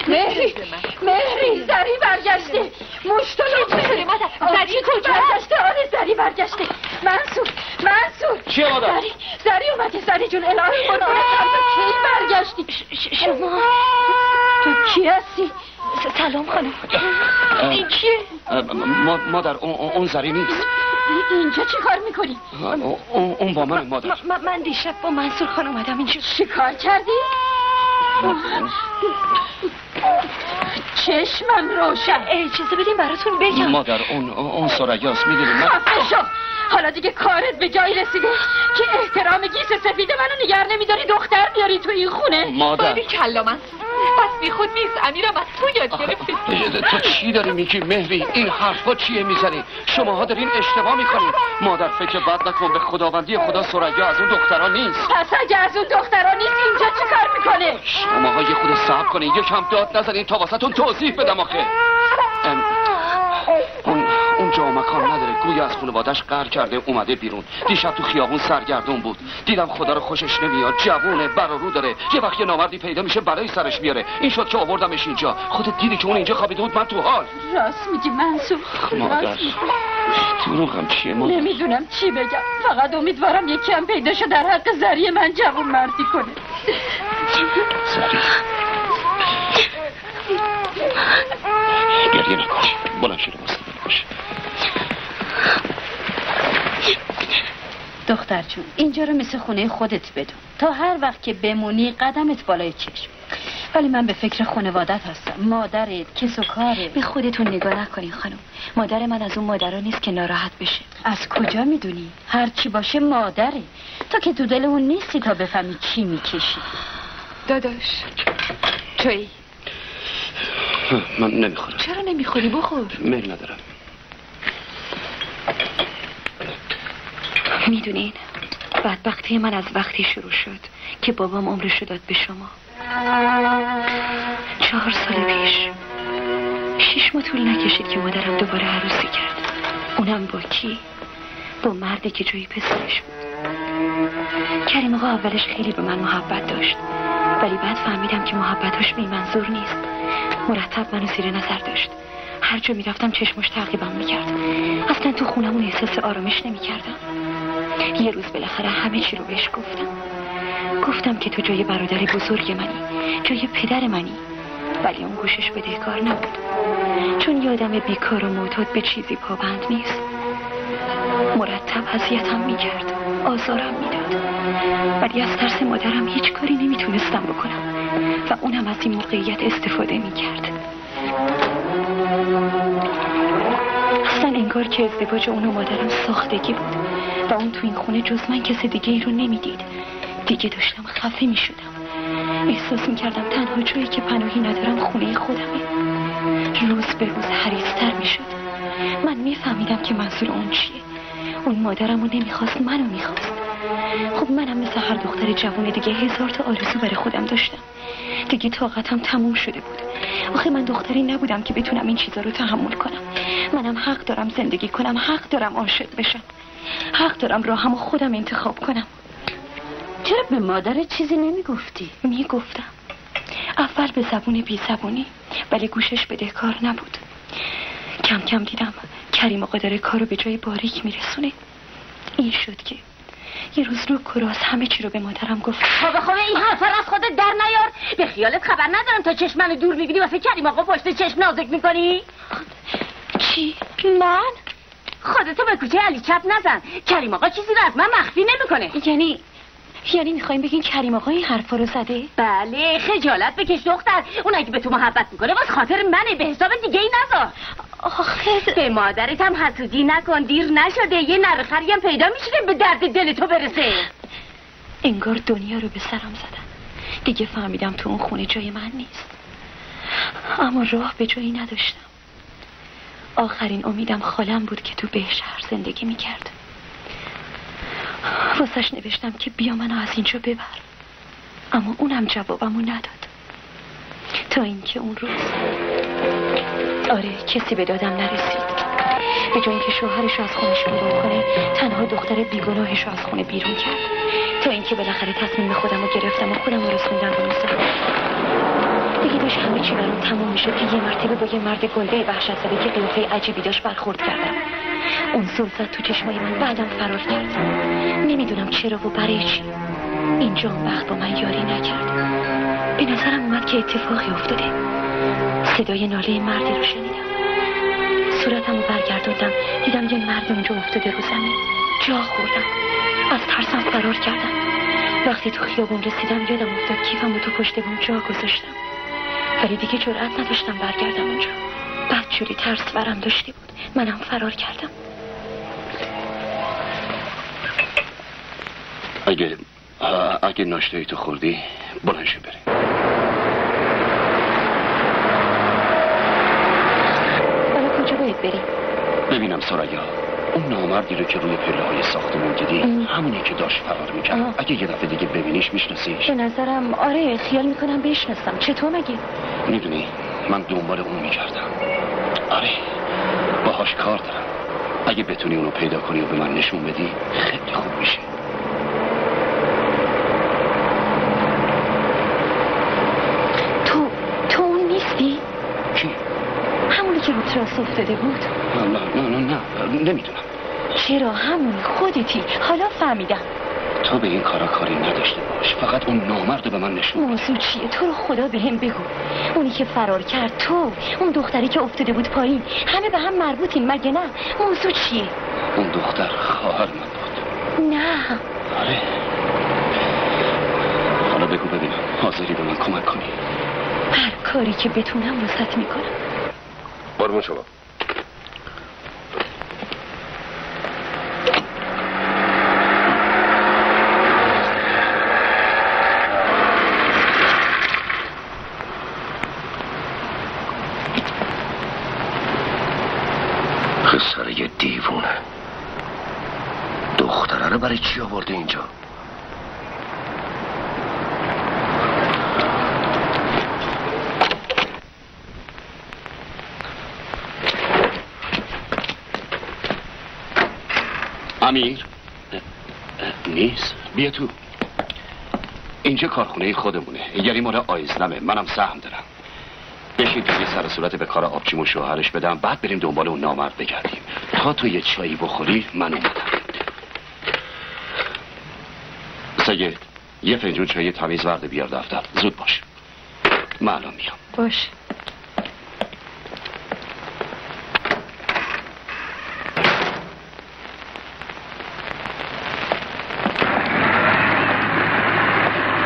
مهری مهری زری برگشته مشتو شده مادر؟ زری کجا برگشته آره زری برگشته منصور منصور چیه مادر؟ زری زری اومده زری جون الهی قربان کی برگشتی شما تو کی هستی س- سلام خانم این کیه اه، ما- مادر اون, اون اون زری نیست ای- اینجا چی کار می‌کنی اون, اون با من مادر من, من دیشب با منصور خان اومدم اینجا. چی کار کردی؟ چشمم روشن. اجازه بدین براتون بگم. مادر اون اون سرگاست می‌دونی من؟ خفه شو. حالا دیگه کارت به جایی رسیده که احترام گیس سفید منو نگر نمیداری دختر بیاری تو این خونه. مادر. باری کلا من. پس بی خود نیست امیرم از تو یاد تو چی داری میگی مهری؟ این حرفا چیه می‌زنی؟ شماها دارین اشتباه می‌کنین مادر فکر بد نکن. به خداوندی خدا سریا از اون دخترها نیست. پس اگه از اون دخترا نیست اینجا چی کار می‌کنه شماها یه خود صبر کنین. یکم داد نزنین تا واسهتون توضیح بدم آخه ام، اون اون جا مکان نداره روی از خانوادش قر کرده اومده بیرون. دیشب تو خیابون سرگردون بود. دیدم خدا رو خوشش نمیاد. جوونه برارو داره. یه وقت یه نامردی پیدا میشه برای سرش میاره این شد که آوردمش اینجا. خودت دیدی که اون اینجا خوابیده بود؟ من تو حال. راست میگی منصور. مادر. راست میگی. دروغم چیه مادر؟ نمی‌دونم چی بگم. فقط امیدوارم یکی هم پیدا شد در حق زری من جوون مردی کنه. زری. گریه نکن بلند شده واسه باشه دختر جون اینجا رو مثل خونه خودت بدون تا هر وقت که بمونی قدمت بالای چشم. ولی من به فکر خانوادت هستم. مادرت کس و کاره به خودتون نگاه نکنین خانم. مادر من از اون مادرها نیست که ناراحت بشه. از کجا می‌دونی؟ هر چی باشه مادره. تا که تو دل اون نیستی تا بفهمی چی می‌کشی. داداش. توی من نمی‌خورم. چرا نمی‌خوری بخور. میل ندارم. می‌دونین؟ بدبختی من از وقتی شروع شد که بابام عمرشو داد به شما. چهار سال پیش. شیش ماه طول نکشید که مادرم دوباره عروسی کرد. اونم با کی؟ با مردی که جوی پسرش بود. کریم آقا اولش خیلی به من محبت داشت. ولی بعد فهمیدم که محبتش بی منظور نیست. مرتب منو زیر نظر داشت. هر جا می‌رفتم چشمش تعقیبم می‌کرد. اصلا تو خونمون احساس آرامش نمی‌کردم. یه روز بالاخره همه چی رو بهش گفتم. گفتم که تو جای برادر بزرگ منی جای پدر منی. ولی اون گوشش بدهکار نبود. چون یادم بیکار و معتاد به چیزی پابند نیست. مرتب اذیتم می‌کرد آزارم می‌داد. ولی از ترس مادرم هیچ کاری نمی‌تونستم بکنم. و اونم از این موقعیت استفاده می‌کرد. اصلا انگار که ازدواج اون و مادرم ساختگی بود و اون تو این خونه جز من کس دیگه ای رو نمی‌دید. دیگه داشتم خفه می‌شدم. احساس می‌کردم تنها جایی که پناهی ندارم خونه خودمه. روز به روز حریصتر می‌شد. من میفهمیدم که منظور اون چیه. اون مادرم رو نمی‌خواست منو می‌خواست. خب منم مثل هر دختر جوان دیگه هزار تا آرزو برای خودم داشتم. دیگه طاقتم تموم شده بود. آخه من دختری نبودم که بتونم این چیزا رو تحمل کنم. منم حق دارم زندگی کنم حق دارم عاشق بشم. حق دارم راهم خودم انتخاب کنم. چرا به مادر چیزی نمی‌گفتی؟ می‌گفتم. اول به زبون بی زبونی ولی گوشش بدهکار نبود. کم کم دیدم کریم آقا داره کارو به جای باریک میرسونه. این شد که یه روز رو کراس همه چی رو به مادرم گفت. خب این حرفا از خودت در نیار. به خیالت خبر ندارم تا چشمنو دور می‌بینی و فکر کریم آقا پشت چشم نازک می‌کنی؟ چی؟ من؟ خودتو به کوچه علی چپ نزن. کریم آقا چیزی رو از من مخفی نمی‌کنه. یعنی یعنی می‌خوایم بگین کریم آقا این حرفا رو زده؟ بله خجالت بکش دختر. اون اگه به تو محبت می‌کنه باز خاطر منه. به حساب دیگه ای نذار. آخه به مادرت هم حسودی نکن. دیر نشده. یه نرخری هم پیدا میشه که به درد دل تو برسه. انگار دنیا رو به سرم زدن. دیگه فهمیدم تو اون خونه جای من نیست. اما راه به جایی نداشتم. آخرین امیدم خالم بود که تو بهشهر زندگی می‌کرد. واسش نوشتم که بیا منو از اینجا ببر. اما اونم جوابمو نداد. تا اینکه اون روز آره کسی به دادم نرسید. به جای اینکه شوهرش از خونش بیرون کنه تنها دختر بیگناهش از خونه بیرون کرد. تا اینکه بالاخره تصمیم خودم رو گرفتم و خودم رو رسوندم به دیگه داشت همه چی برام تموم می‌شد که یه مرتبه با یه مرد گنده وحشت زده که قیافه عجیبی داشت برخورد کردم. اون زد تو چشمای من بعدم فرار کرد. نمی‌دونم چرا و برای چی. اینجا اون وقت با من یاری نکرد. به نظرم اومد که اتفاقی افتاده. صدای ناله مردی رو شنیدم. صورتم رو برگردوندم. دیدم یه مرد اونجا افتاده رو زمین. جا خوردم. از ترسم فرار کردم. وقتی تو خیابون رسیدم یادم افتاد کیفم رو تو پشت بوم جا گذاشتم. ولی دیگه جرأت نداشتم برگردم اونجا. جوری ترس برم داشته بود. منم فرار کردم. اگه اگه ناشتایی تو خوردی بلند شو بریم. حالا کجا باید بریم؟ ببینم سریا اون نامردی رو که روی پله های ساختمون دیدی همونی که داشت فرار می‌کرد. آه. اگه یه دفعه دیگه ببینیش میشناسیش. به نظرم آره خیال می‌کنم بشناسم چطور مگه؟ می‌دونی من دنبال اون می‌کردم. آره. باهاش کار دارم. اگه بتونی اونو پیدا کنی و به من نشون بدی خیلی خوب میشه. تو تو اون نیستی؟ کی؟ همونی که رو تراس افتاده بود. نه نه نه نه, نه. نمی‌دونم. چرا؟ همونی خودتی. حالا فهمیدم. تو به این کارا کاری نداشته باش. فقط اون نامرد رو به من نشون بده. موضوع چیه؟ تو رو خدا به هم بگو. اونی که فرار کرد تو. اون دختری که افتاده بود پایین. همه به هم مربوطین مگه نه؟ موضوع چیه؟ اون دختر خواهر من بود. نه. آره. حالا بگو ببینم. حاضری به من کمک کنی؟ هر کاری که بتونم وسط می‌کنم. قربون شما پسر یه دیوونه دختره رو برای چی آورده اینجا امیر نیست تو. اینجا کارخونه خودمونه. یعنی مال آیزنمه منم سهم دارم. بشین تو سر صورت به کار آبچیم و شوهرش بدم. بعد بریم دنبال اون نامرد بگردیم. تا تو یه چایی بخوری من اومدم سید یه فنجون چای تمیز ورده بیار دفتر. زود باش. من الان میام. باش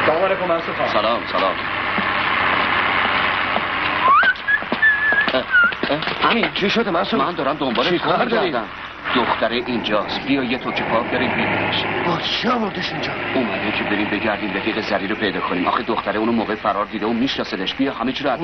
سلام علیکم منصور خان سلام سلام اه، اه، امین چی شده منصور من دارم دنبال تو کار؟ می‌گردم. دختره اینجاست. بیا یه توکه پاک بریم بیرونش با چی آوردش اینجا. اومده که بریم بگردیم رفیق زری رو پیدا کنیم. آخه دختره اونو موقع فرار دیده و میشناسدش. بیا همه چی رو از.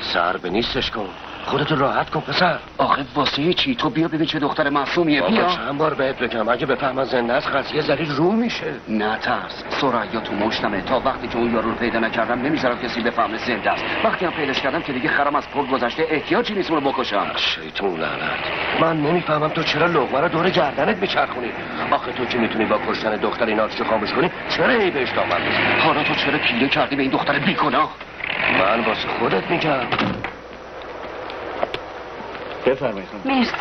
سر به نیستش کن خودتو راحت کن پسر. آخه واسه چی؟ تو بیا ببین چه دختر معصومیه. بیا. چند بار بهت بگم اگه بفهمن زنده است قضیه زری رو میشه. نه ترس. سریا تو مشتمه. تا وقتی که اون یارو رو پیدا نکردم نمی‌ذارم کسی بفهمه زنده است. وقتی هم پیداش کردم که دیگه خرم از پل گذشته احتیاجی نیست اونو بکشم؟ شیطون لعنت. من نمی‌فهمم تو چرا لغمه رو دور گردنت میچرخونی؟ آخه تو که می‌تونی با کشتن دختر این آتشو خاموش کنی چرا ای بهش دامن حالا تو چرا پیله کردی به این دختر بیگناه؟ من واسه خودت میگم. بفرمایید خانم. مرسی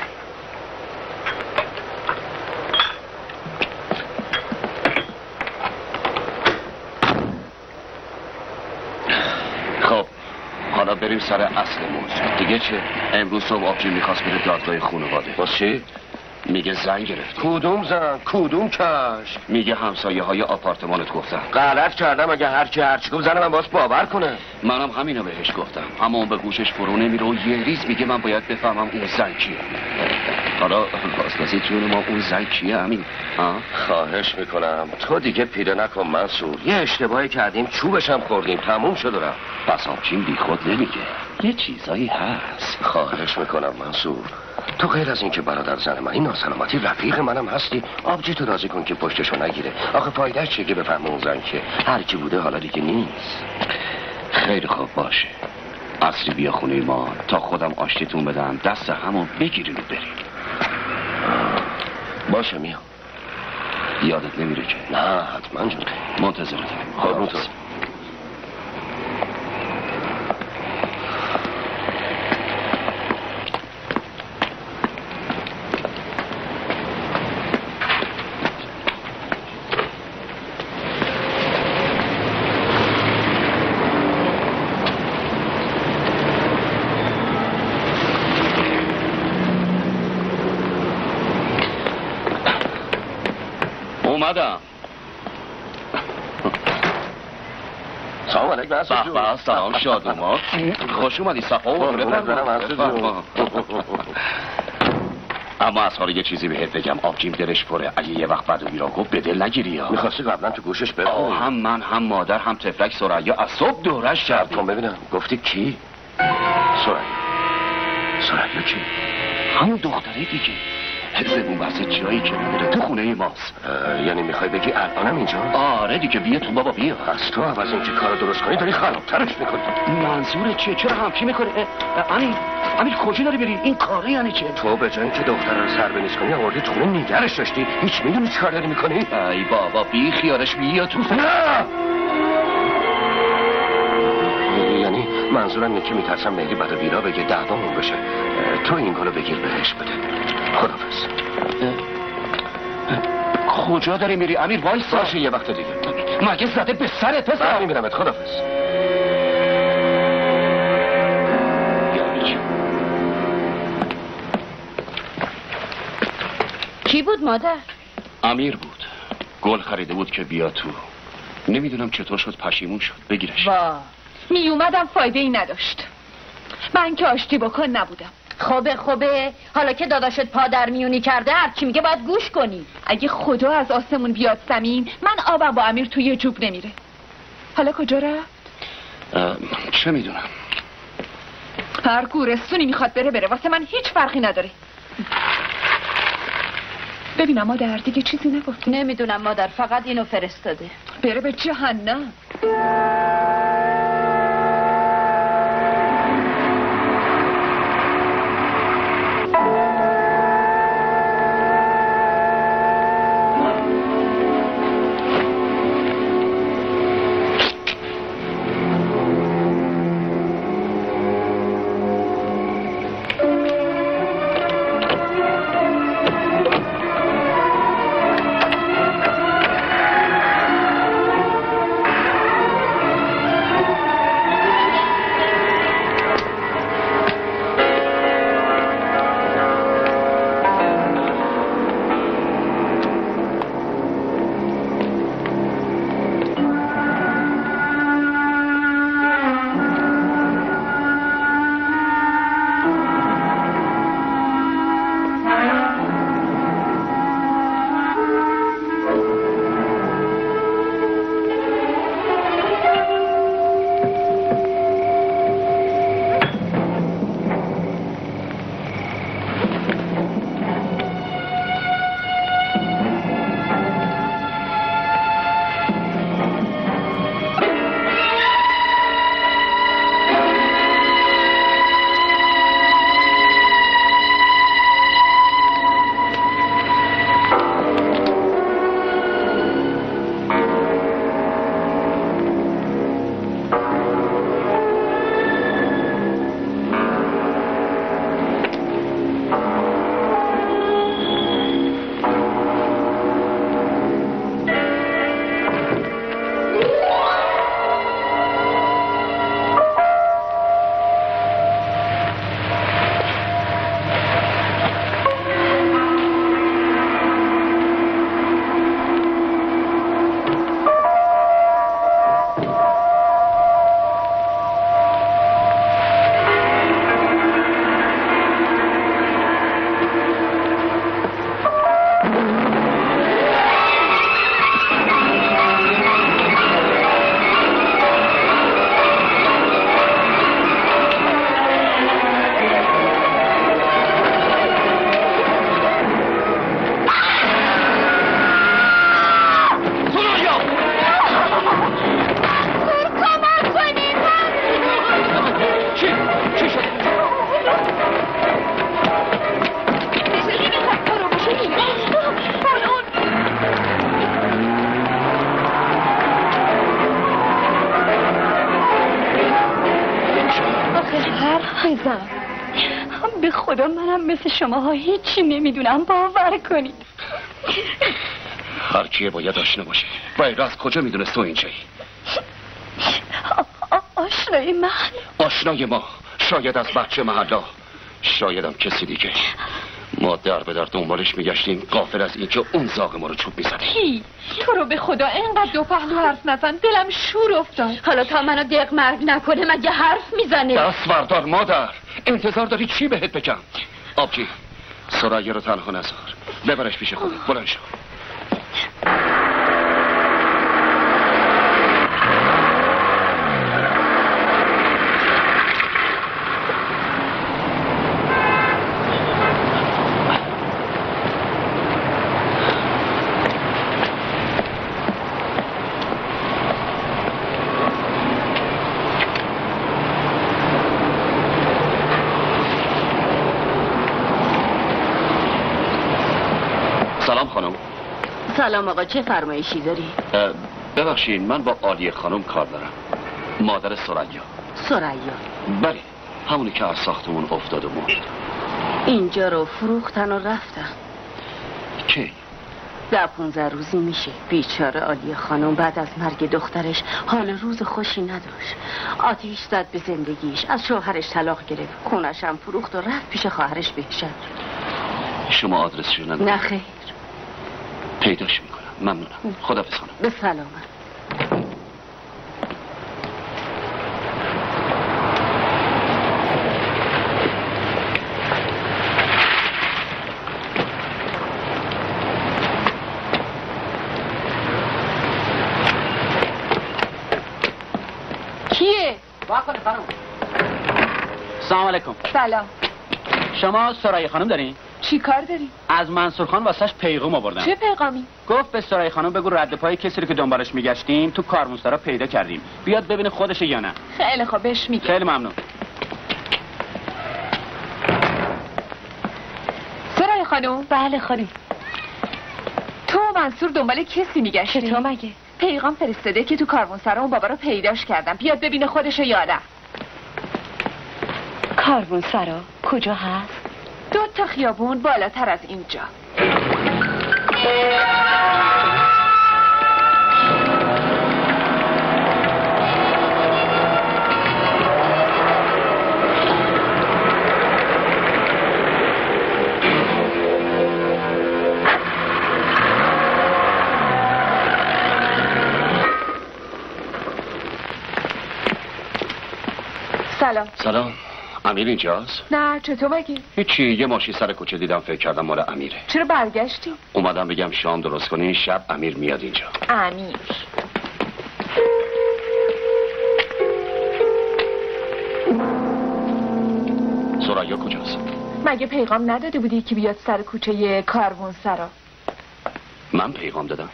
خب حالا بریم سر اصل موضوع دیگه چه امروز صبح آبجی می‌خواست بره دادگاه خانواده واسه چی؟ میگه زن گرفت. کدوم زن؟ کدوم کش؟ میگه همسایه های آپارتمانت گفتن. غلط کردم اگه هرچی هرچی گفت من باز باور کنه. منم همینو بهش گفتم. اما اون به گوشش فرو نمیره و یه ریز میگه من باید بفهمم اون زن کیه. حالا بازنازی جون ما اون زن کیه همین خواهش می‌کنم. تو دیگه پیره نکن منصور. یه اشتباهی کردیم چوبشم خوردیم تموم شد رفت. پس آبچین بی خود نمیگه. یه چیزایی هست. خواهش می‌کنم منصور. تو غیر از اینکه برادر زن من این ناسلامتی رفیق منم هستی. آبجی تو راضی کن که پشتشو نگیره. آخه فایده چیه که بفهمه اون زن که هر کی بوده حالا دیگه نیست؟ خیلی خوب باشه. اصری بیا خونه ما. تا خودم آشتیتون بدم دست همو بگیرین و بریم. باشه میام. یادت نمیره که؟ نه حتما جون. منتظرتم. قربون تو. اومدم سلام علیک سلام شادوما خوش اومدی صفا و منصور جون. بفرما. اما از حالا یه چیزی بهت بگم آبجیم دلش پره. اگه یه وقت بعد بیرا گفت به دل نگیری ها. می‌خواستی قبلا تو گوشش بگو هم من هم مادر هم تفلک سریا از صبح دورش کردیم. کن ببینم. گفتی کی؟ سرعی سرعی کی؟ همون دختره دیگه. زبون بحث جایی که نداره تو خونه ماست. یعنی می‌خوای بگی الانم اینجا؟ آره دیگه بیا تو بابا بیا. از تو عوض اینکه کار درست کنی داری خرابترش می‌کنی. منظور چیه؟ چرا همچی می‌کنه؟ امیر امیر کجا داری بری؟ این کاره یعنی چه؟ تو به جای که دختر رو سر بنیز کنی آوردی تو خونه نیگرش داشتی. هیچ می‌دونی چیکار داری می‌کنی؟ ای بابا بی خیالش بیا تو نه! یعنی منظورم اینه که میترسم مهری بعد ویرا بگه دعوامون بشه. تو این گلو بگیر بهش بده. خدافز کجا داری میری؟ امیر وایسا. باشه یه وقت دیگه. مگه زده به سرت پسر برمیمیرمت خدافز چی؟ کی بود مادر؟ امیر بود. گل خریده بود که بیا تو. نمی‌دونم چطور شد پشیمون شد. بگیرش. وا. می اومدم فایده ای نداشت. من که آشتی بکن نبودم. خوبه خوبه. حالا که داداشت پادر میونی کرده هر چی میگه باید گوش کنی. اگه خدا از آسمون بیاد زمین من آبم با امیر توی جوب نمیره. حالا کجا رفت؟ چه می‌دونم؟ هر گورستونی می‌خواد بره بره. واسه من هیچ فرقی نداره. ببینم ما در دیگه چیزی نگفت. نمی‌دونم مادر فقط اینو فرستاده. بره به جهنم. شماها هیچی نمی‌دونم. باور کنید. هر کیه باید آشنا باشه. و از کجا می‌دونست تو اینجایی؟ آشنای من. آشنای ما. شاید از بچه محلا. شایدم کسی دیگه. ما در به در دنبالش میگشتیم. قافل از اینکه اون زاغ ما رو چوب می‌زده. کی تو رو به خدا اینقدر دو پهلو حرف نزن. دلم شور افتاد. حالا تا منو دق مرگ نکنه مگه حرف می‌زنه؟ دست بردار مادر. انتظار داری چی بهت بگم؟ آبجی. سرایه رو تنها نذار. ببرش پیش خودت. بلند شو سلام خانم سلام آقا چه فرمایشی داری؟ ببخشید من با عالی خانم کار دارم. مادر سریا. سریا. بله همونی که از ساختمون افتاد و مرد اینجا رو فروختن و رفتن. کی؟ ده پونزه روزی میشه. بیچاره عالی خانم بعد از مرگ دخترش حال روز خوشی نداشت. آتیش زد به زندگیش از شوهرش طلاق گرفت. خونش هم فروخت و رفت پیش خواهرش بهشت. شما آدرسشو ندارید؟ نه خیر. پیداش می‌کنم. ممنونم. خدافظ خانم. به سلامت. کیه؟ سلام علیکم. سلام. شما سرای خانم دارین؟ چی کار داری؟ از منصور خان واسش پیغام آوردم. چه پیغامی؟ گفت به سرای خانم بگو رد پای کسی رو که دنبالش میگشتیم تو کارمونسرا پیدا کردیم. بیاد ببینه خودشه یا نه. خیلی خوب بهش میگه. خیلی ممنون. سرای خانم. بله خانم. تو منصور دنبال کسی میگشتی چطور مگه؟ پیغام فرستاده که تو کاروان سرا اون بابا رو پیداش کردم. بیاد ببینه خودشو یا نه. کاربون سرا کجا هست؟ تا خیابون بالاتر از اینجا. سلام. سلام. امیر اینجاست؟ نه چطور مگه؟ هیچی یه ماشین سر کوچه دیدم فکر کردم مال امیره چرا برگشتی؟ اومدم بگم شام درست کنی شب امیر میاد اینجا امیر سریا کجاست؟ مگه پیغام نداده بودی که بیاد سر کوچه کاروان سرا من پیغام دادم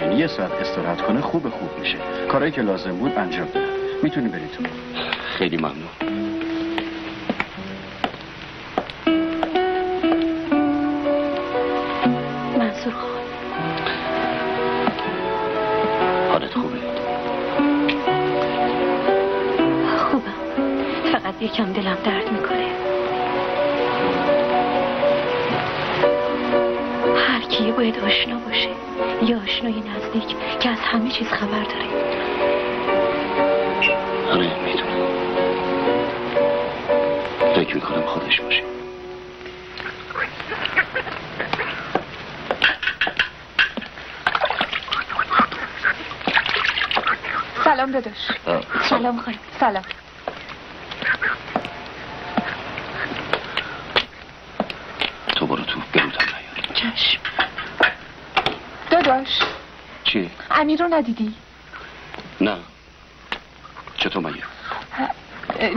نباشین یه ساعت استراحت کنه خوب خوب میشه. کارایی که لازم بود انجام می‌تونی بری تو. خیلی ممنون. چیز خبر داره آره می‌دونم فکر می‌کنم خودش باشه. سلام داداش. سلام خانم. سلام تو برو تو برودم نیار چشم داداش چی؟ امیر رو ندیدی؟ نه. چطور مگه؟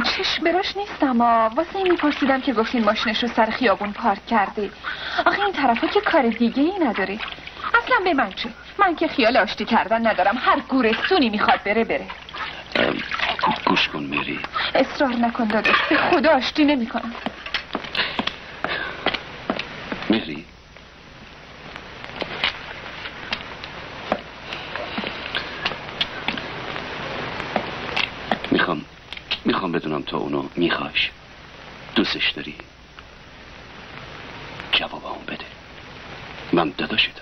چشم براش نیستم اما واسه این میپرسیدم که گفتین ماشینش رو سر خیابون پارک کرده. آخه این طرفه که کار دیگه ای نداره. اصلا به من چه؟ من که خیال آشتی کردن ندارم. هر گورستونی می‌خواد بره بره. گوش کن میری اصرار نکن داداش. به خدا آشتی نمی‌کنم مهری می‌خوام می‌خوام بدونم تو اونو میخوایش دوستش داری؟ جوابمو بده. من داداشتم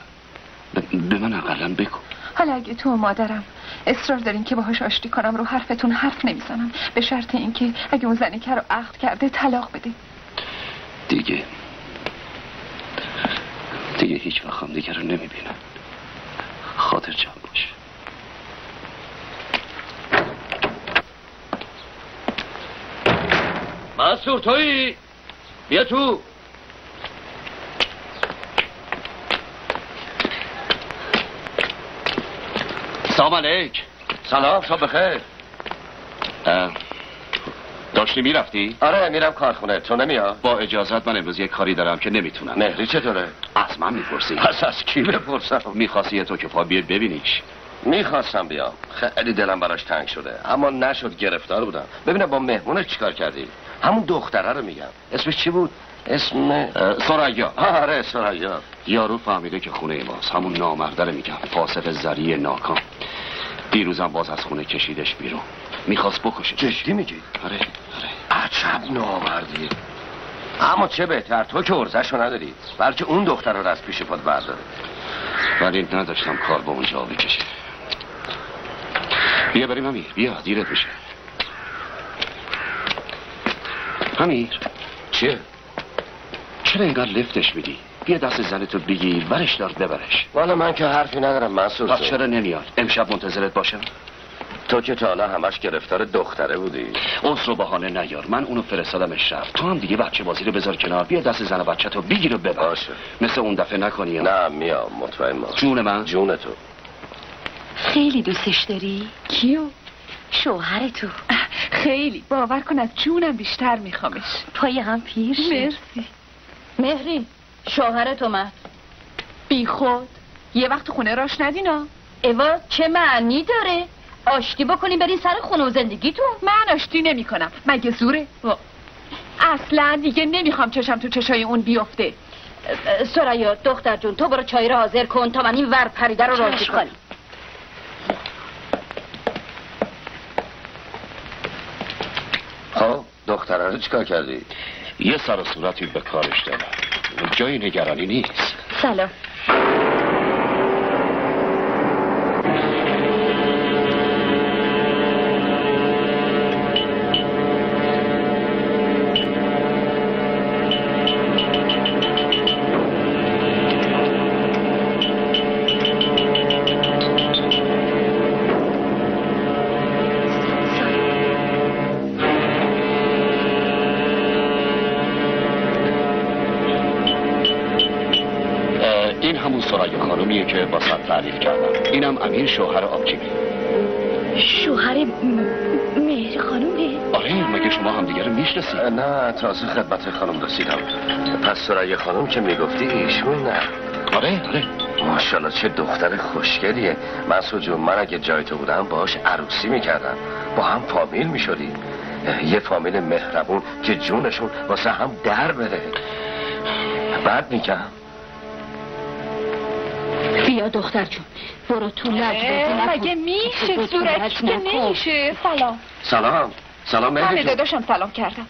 به من اقلا بگو حالا اگه تو و مادرم اصرار دارین که باهاش آشتی کنم رو حرفتون حرف نمی‌زنم. به شرط اینکه اگه اون زنی که رو عقد کرده طلاق بده. دیگه. دیگه هیچ وقت هم دیگه رو نمی‌بینم خاطر جمع باش منصور تویی بیا تو. سلام علیک. سلام شب بخیر. داشتی می‌رفتی؟ آره میرم کارخونه. تو نمیاد با اجازت من امروز یک کاری دارم که نمی‌تونم. مهری چطوره؟ از من می‌پرسی. پس از کی بپرسم؟ می‌خواستی تو که پا بیاد ببینیش. می‌خواستم بیام. خیلی دلم براش تنگ شده. اما نشد گرفتار بودم. ببینم با مهمونش چیکار کردی. همون دختره رو میگم. اسمش چی بود؟ اسم اه، سریا. آره سریا. یارو فهمیده که خونه ماست. همون نامرده رو میگم. فاسق زری ناکام. دیروزم باز از خونه کشیدش بیرون. می‌خواست بکشه جدی میگی؟ آره آره. عجب نامردی اما چه بهتر تو که ارزشو نداری. بلکه اون دختر رو از پیش پات برداره. ولی نداشتم کار به اونجا بکشه. بیا بریم امیر. بیا دیرت میشه. امیر. چیه؟ چرا اینقدر لفتش میدی؟ بیا دست زنتو بگیر برش دار ببرش. والا من که حرفی ندارم منصور پس جون. چرا نمیاد؟ امشب منتظرت باشم؟ تو که تا حالا همش گرفتار دختره بودی. اونس رو بهانه نیار. من اونو فرستادمش رفت. تو هم دیگه بچه بازی رو بذار کنار. بیا دست زن و بچه تو بگیر و ببر. باشه. مثل اون دفعه نکنی نه میام مطمئن باش. جون من؟ جون تو. خیلی دوستش داری؟ کیو؟ شوهر تو خیلی. باور کن از جونم بیشتر میخوامش. پای هم پیر شد. مرسی. مهری شوهرت اومد بی خود. یه وقت خونه راش ندینا. اوا چه معنی داره؟ آشتی بکنیم برین سر خونه و زندگیتون؟ من آشتی نمی کنم مگه زوره؟ اصلا دیگه نمی‌خوام چشم تو چشای اون بیفته. سریا دختر جون تو برو چای رو حاضر کن تا من این ور پریده رو راضی چشم. کنیم خب دختره رو چیکار کردی؟ یه سر و صورتی به کارش دارم. جای نگرانی نیست. سلام. امیر شوهر آبجیمی شوهر مهر خانومه آره مگه شما هم دیگه رو می‌شناسید نه تازه خدمت خانم رسیدم پس سرای خانم که می‌گفتی ایشون نه. آره آره. ماشاءالله چه دختر خوشگلیه. مسعود جون من اگه جای تو بودم باش عروسی می‌کردم. با هم فامیل می‌شدیم. یه فامیل مهربون که جونشون واسه هم در بره. بعد میگم. بیا دختر جون. برو تو نکن. مگه میشه؟ صورت که. نمیشه سلام. سلام. سلام به جون داداشم سلام کردم.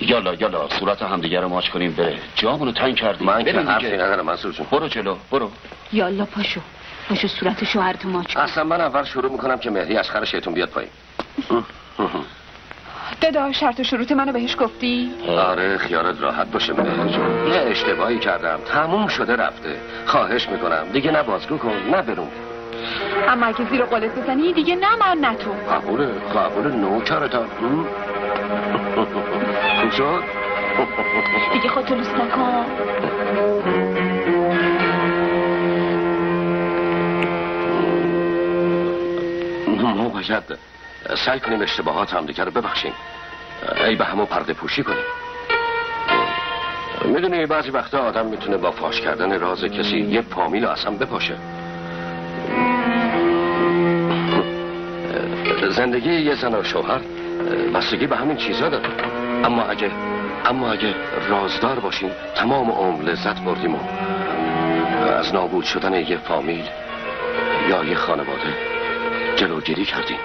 یالا یالا صورت همدیگه رو ماچ کنیم بره. جامونو تنگ کردیم من که حرفی. ندارم مسعود جون برو جلو برو. یالا پاشو. پاشو صورت شوهرتو ماچ کن. اصلا من اول شروع می‌کنم که مهدی از شیطون بیاد پایین. دادا شرط و شروط منو بهش گفتی آره خیالت راحت باشه مهدی جون یه اشتباهی کردم تموم شده رفته خواهش می‌کنم دیگه نه بازگو کن نه برون اما اگه زیر قولت بزنی دیگه نه من نه تو قبوله قبول نوکرتم؟ خوب شد دیگه خودتو لوس نکن باید سعی کنیم اشتباهات هم دیگه رو ببخشیم. ای به همون پرده پوشی کنیم. می‌دونی بعضی وقتا آدم می‌تونه با فاش کردن راز کسی یه فامیل رو اصلا بپاشه. زندگی یه زن و شوهر بستگی به همین چیزا داره. اما اگه اما اگه رازدار باشیم تمام عمر لذت بردیم و از نابود شدن یه فامیل یا یه خانواده جلوگیری کردیم.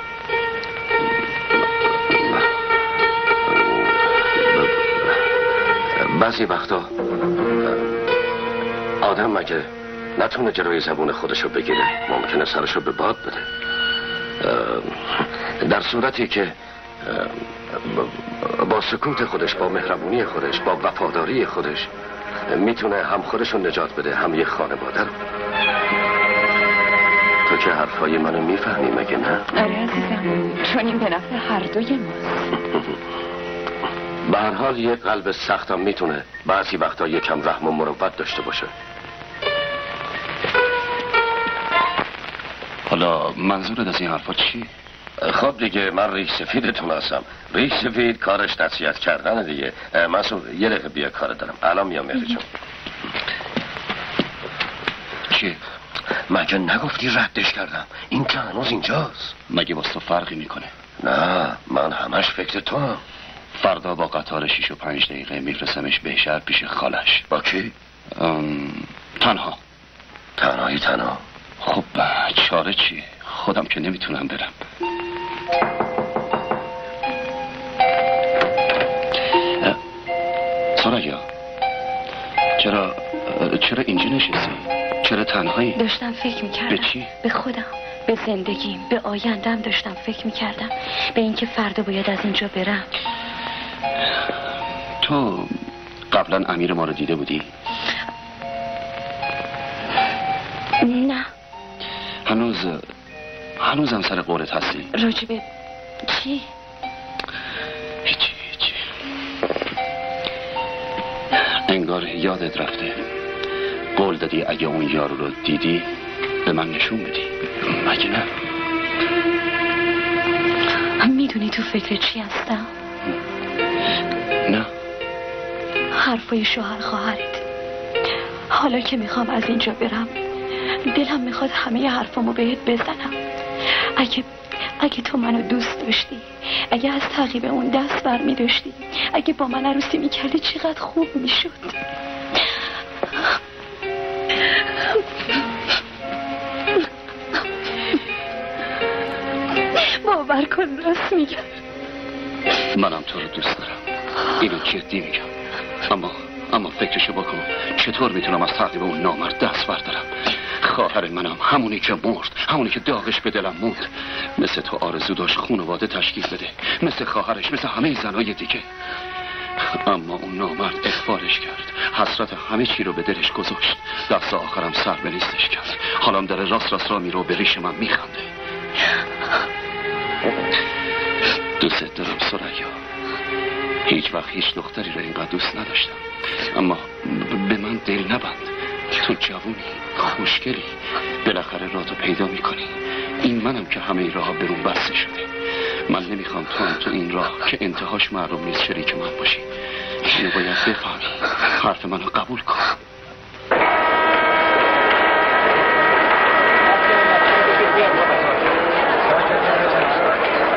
بعضی وقتا آدم مگه نتونه جلوی زبون خودشو بگیره؟ ممکنه سرشو به باد بده. در صورتی که با سکوت خودش با مهربونی خودش با وفاداری خودش می‌تونه هم خودشو نجات بده هم یه خانواده رو. تو که حرفای منو می‌فهمی مگه نه؟ آره عزیزم. چون این به نفع هر دوی ماست. به هر حال یه قلب سختم می‌تونه بعضی وقتا یکم رحم و مروت داشته باشه. حالا منظورت از این حرفا چی؟ خب دیگه من ریش سفیدتون هستم. ریش سفید کارش نصیحت کردن دیگه. مسعود یه دقیقه بیا کار دارم. الان میام مهدی جون چی؟ مگه نگفتی ردش کردم؟ این که هنوز اینجاست. مگه با تو فرقی می‌کنه؟ نه من همش فکر تو هم. فردا با قطار شیش و پنج دقیقه میفرستمش به شهر پیش خالش با کی؟ ام، تنها تنهایی تنها خب چاره چی؟ خودم که نمی‌تونم برم اه، ساریا چرا چرا اینجا نشستی؟ چرا تنهایی؟ داشتم فکر می‌کردم به چی؟ به خودم به زندگیم به آیندم داشتم فکر می‌کردم به اینکه فردا باید از اینجا برم تو قبلا امیر ما رو دیده بودی؟ نه هنوز هنوزم سر قولت هستی؟ راجبه چی؟ هیچی هیچی انگار یادت رفته قول دادی اگه اون یارو رو دیدی به من نشون بدی مگه نه می‌دونی تو فکر چی هستم؟ حرفای شوهر خواهرت. حالا که می‌خوام از اینجا برم دلم می‌خواد همه حرفامو بهت بزنم. اگه اگه تو منو دوست داشتی اگه از تعقیب اون دست بر می داشتی اگه با من عروسی می‌کردی چقدر خوب می‌شد. باور کن راست میگم. منم تو رو دوست دارم. اینو جدی میگم. اما اما فکرشو بکن. چطور می‌تونم از تعقیب اون نامرد دست بردارم؟ خواهر منم همونی که مرد همونی که داغش به دلم موند. مثل تو آرزو داشت خانواده تشکیل بده. مثل خواهرش مثل همه زنای دیگه. اما اون نامرد اخبارش کرد. حسرت همه چی رو به دلش گذاشت. دست آخرم سر به نیستش کرد حالم داره راست راست را میرو به ریش من میخنده. دوست دارم سریا هیچ وقت هیچ دختری را اینقدر دوست نداشتم. اما به من دل نبند. تو جوونی خوشگلی. بالاخره راتو پیدا می‌کنی. این منم که همه راه به بسته شده. من نمی‌خوام تو تو این راه که انتهاش معلوم نیست شریک من باشی. اینو باید بفهمی. حرف منو قبول کن.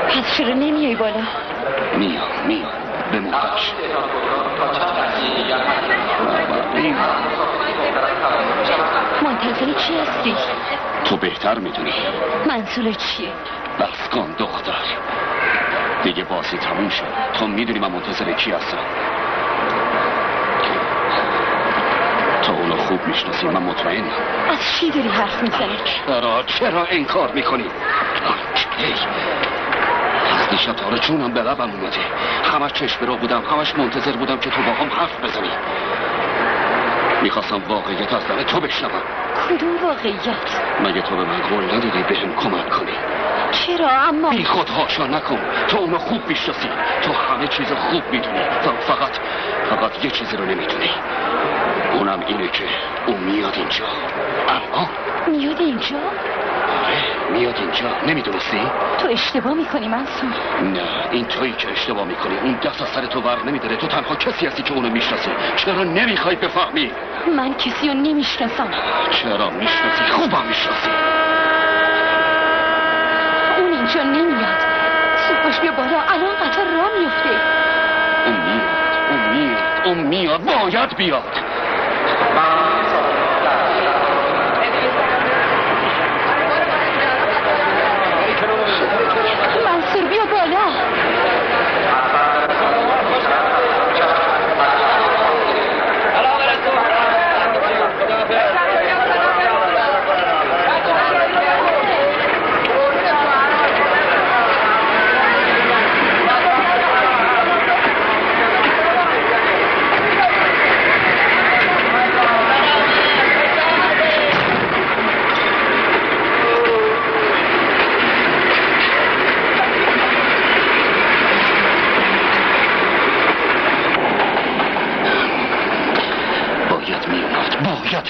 پس چرا نمیای بالا. میام میام. به موقعش منتظر چی هستی؟ تو بهتر می‌دونی. منظور چیه؟ بس کن دختر. دیگه بازی تموم شد. تو می‌دونی من منتظر کی هستم. تو اونو خوب می‌شناسی من مطمئنم. از چی داری حرف می‌زنی؟ چرا؟ چرا انکار می‌کنی؟ دیشب تا حالا جونم به لبم اومده همش چشم رو بودم همش منتظر بودم که تو با هم حرف بزنی. می‌خواستم واقعیت از دم تو بشنوم. کدوم واقعیت؟ مگه تو به من قول ندادی بهم کمک کنی؟ چرا اما؟ بی خود هاشا نکن. تو اونو خوب می‌شناسی. تو همه چیز خوب می‌دونی. فقط فقط یه چیزی رو نمی‌دونی. اونم اینه که اون میاد اینجا. اما میاد اینجا؟ میاد اینجا. نمی‌دونستی؟ تو اشتباه می‌کنی منصور نه این تویی که اشتباه می‌کنی. اون دست از سر تو بر نمیداره. تو تنها کسی هستی که اونو می‌شناسی. چرا نمی‌خوای بفهمی؟ من کسی رو نمی‌شناسم. چرا می‌شناسی؟ خوبم می‌شناسی. اون اینجا نمیاد. سوپاش بیا بالا. الان قطار را میفته اون میاد. اون میاد. اون میاد. باید بیاد.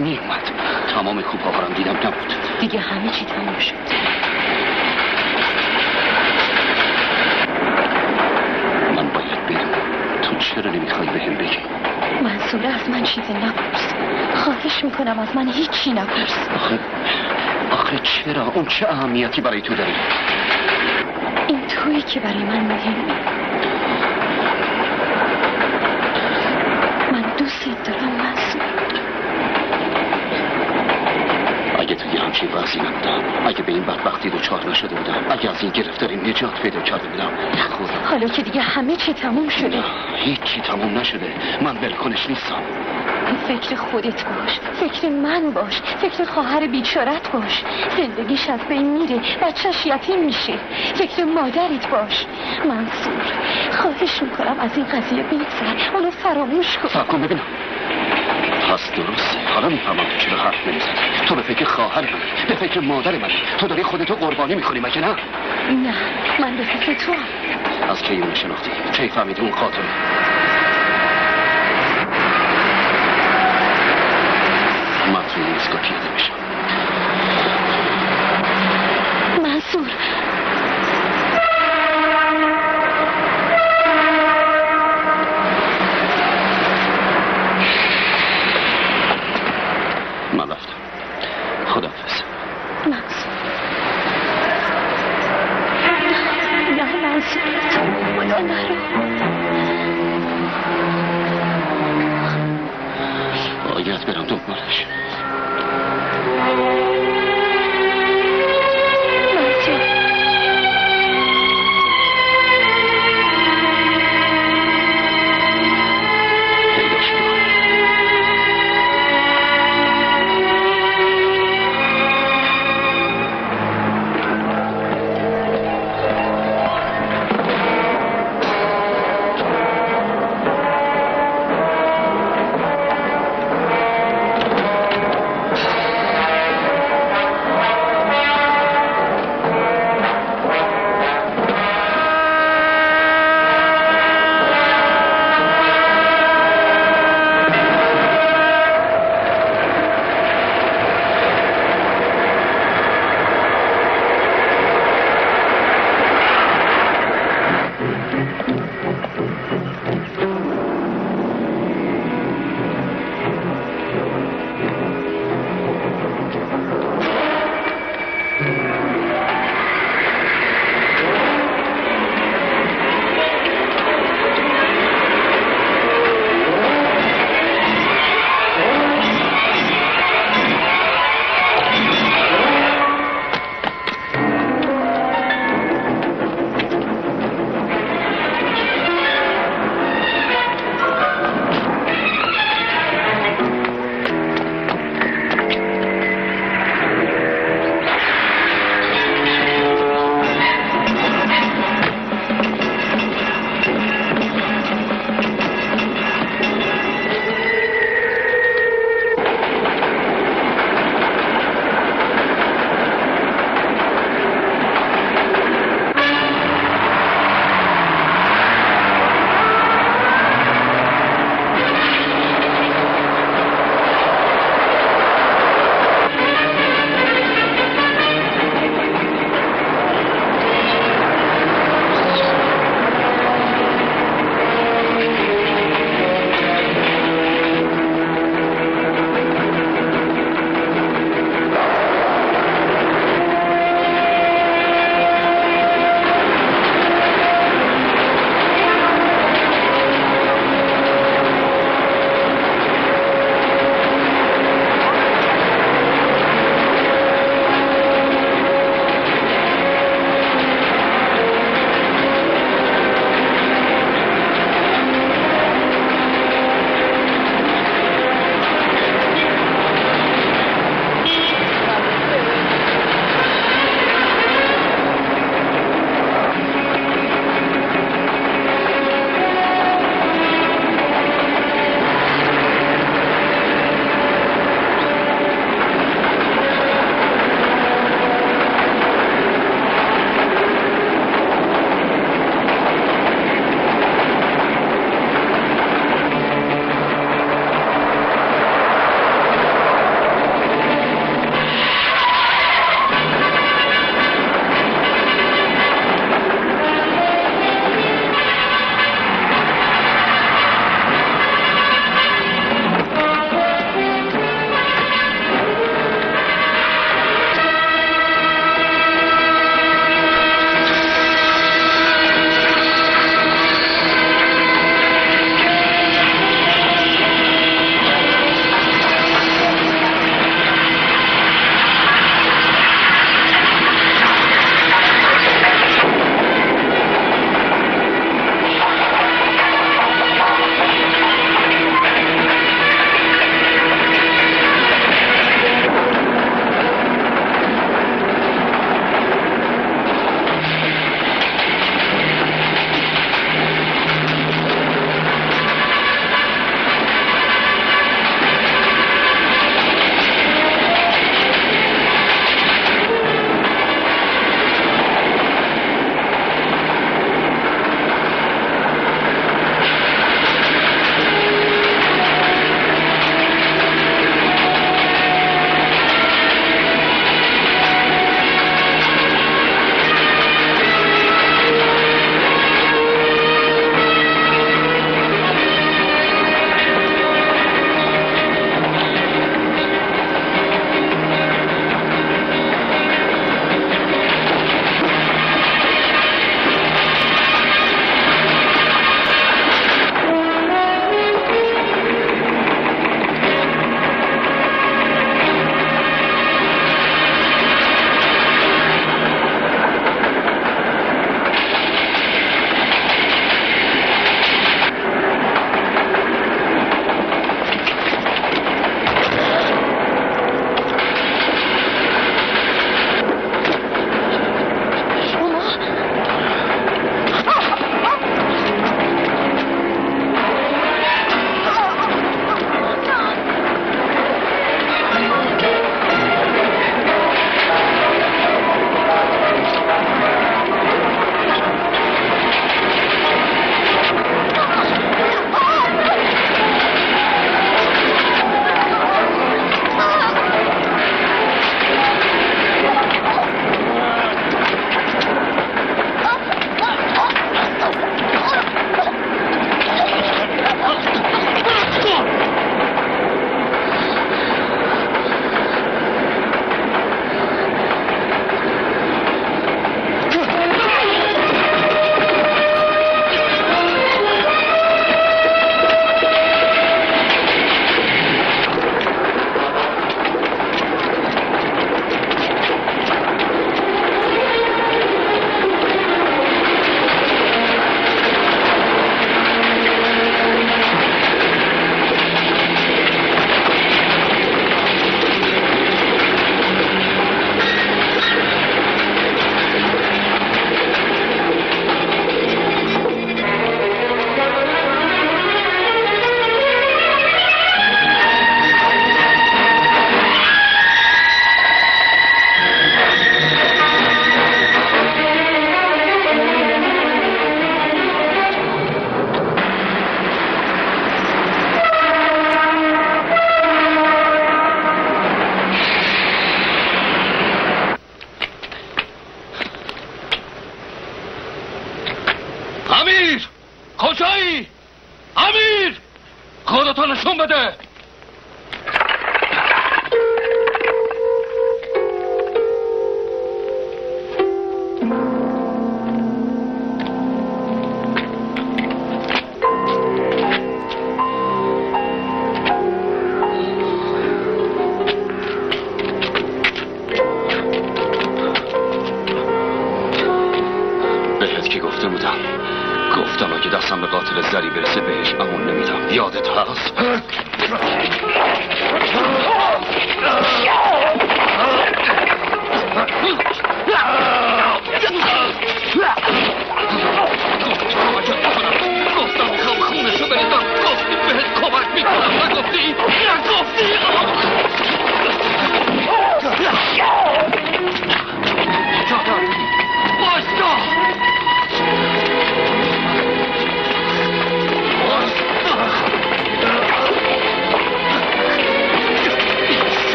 باید میومد تمام کوپ ها دیدم نبود. دیگه همه چی تموم شد. من باید برم. تو چرا نمی‌خوای بهم بگی؟ منصور از من چیزی نپرس. خواهش می‌کنم از من هیچی نپرس. آخه آخه چرا؟ اون چه اهمیتی برای تو داره؟ این تویی که برای من مهمه. من دوست دارم منصور همچین وضعی نبودم اگه به این بدبختی دوچار نشده بودم اگه از این گرفتاری نجات پیدا کرده بودم. خدا. حالا که دیگه همه چی تموم شده. هیچی تموم نشده. من ولکنش نیستم. فکر خودت باش. فکر من باش. فکر خواهر بیچارت باش. زندگیش از بین میره. بچهش یتیم میشه. فکر مادرت باش. منصور خواهش می‌کنم از این قضیه بگذر. اونو فراموش کن. کن ببینم. پس درسته. حالا می‌فهمم تو چرا حرف نمی‌زنی؟ تو به فکر خواهر من به فکر مادر من تو داری خودتو قربانی می‌کنی مگه نه؟ نه من به فکر تو. از کی اون شناختی؟ کی فهمیدی اون قاتله من توی این ایستگاه پیاده میشم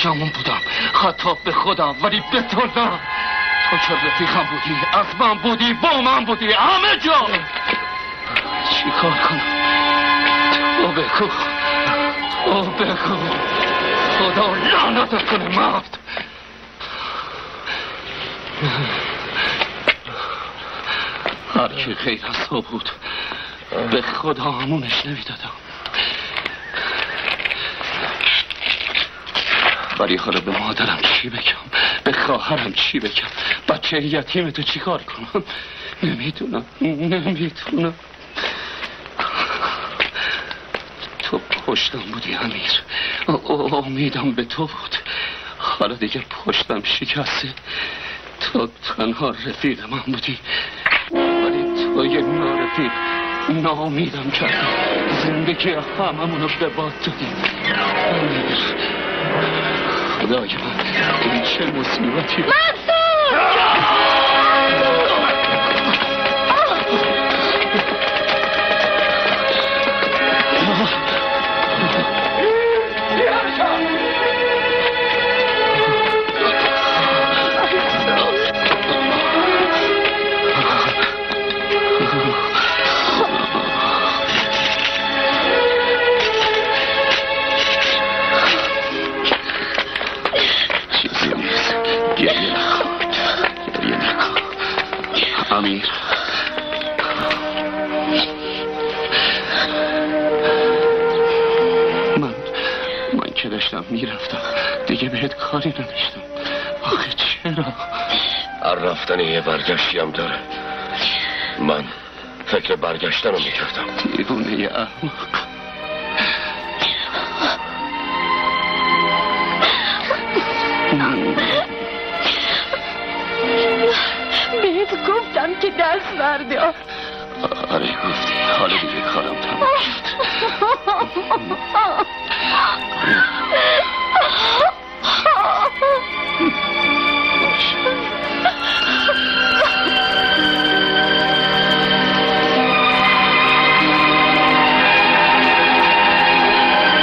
بدجامون بودم. حتی به خودم ولی به تو نه. تو چه رفیقم بودی؟ از من بودی با من بودی همه جا. چی کار کنم؟ تو بگو. تو بگو. خدا لعنتت کنه مرد. هر کی غیر از تو بود به خدا همونش نمی‌دادم. ولی حالا به مادرم چی بگم؟ به خواهرم چی بگم؟ بچه یتیم تو چی کار کنم؟ نمی‌دونم نمی‌دونم. تو پشتم بودی امیر. امیدم به تو بود. حالا دیگه پشتم شکسته. تو تنها رفیق من بودی. ولی تو یه نارفیق ناامیدم کردی زندگی هممونو به باد دادی امیر. خدای من این چه مصیبتی. چیزی می‌رفتم. دیگه بهت کاری نداشتم آخه چرا؟ هر رفتن یه برگشتی هم داره. من فکر برگشتن رو می‌کردم. دیوونه احمق. بهت گفتم که دست بردار. آره گفتی. حالا دیگه کارم تمام شد. Não.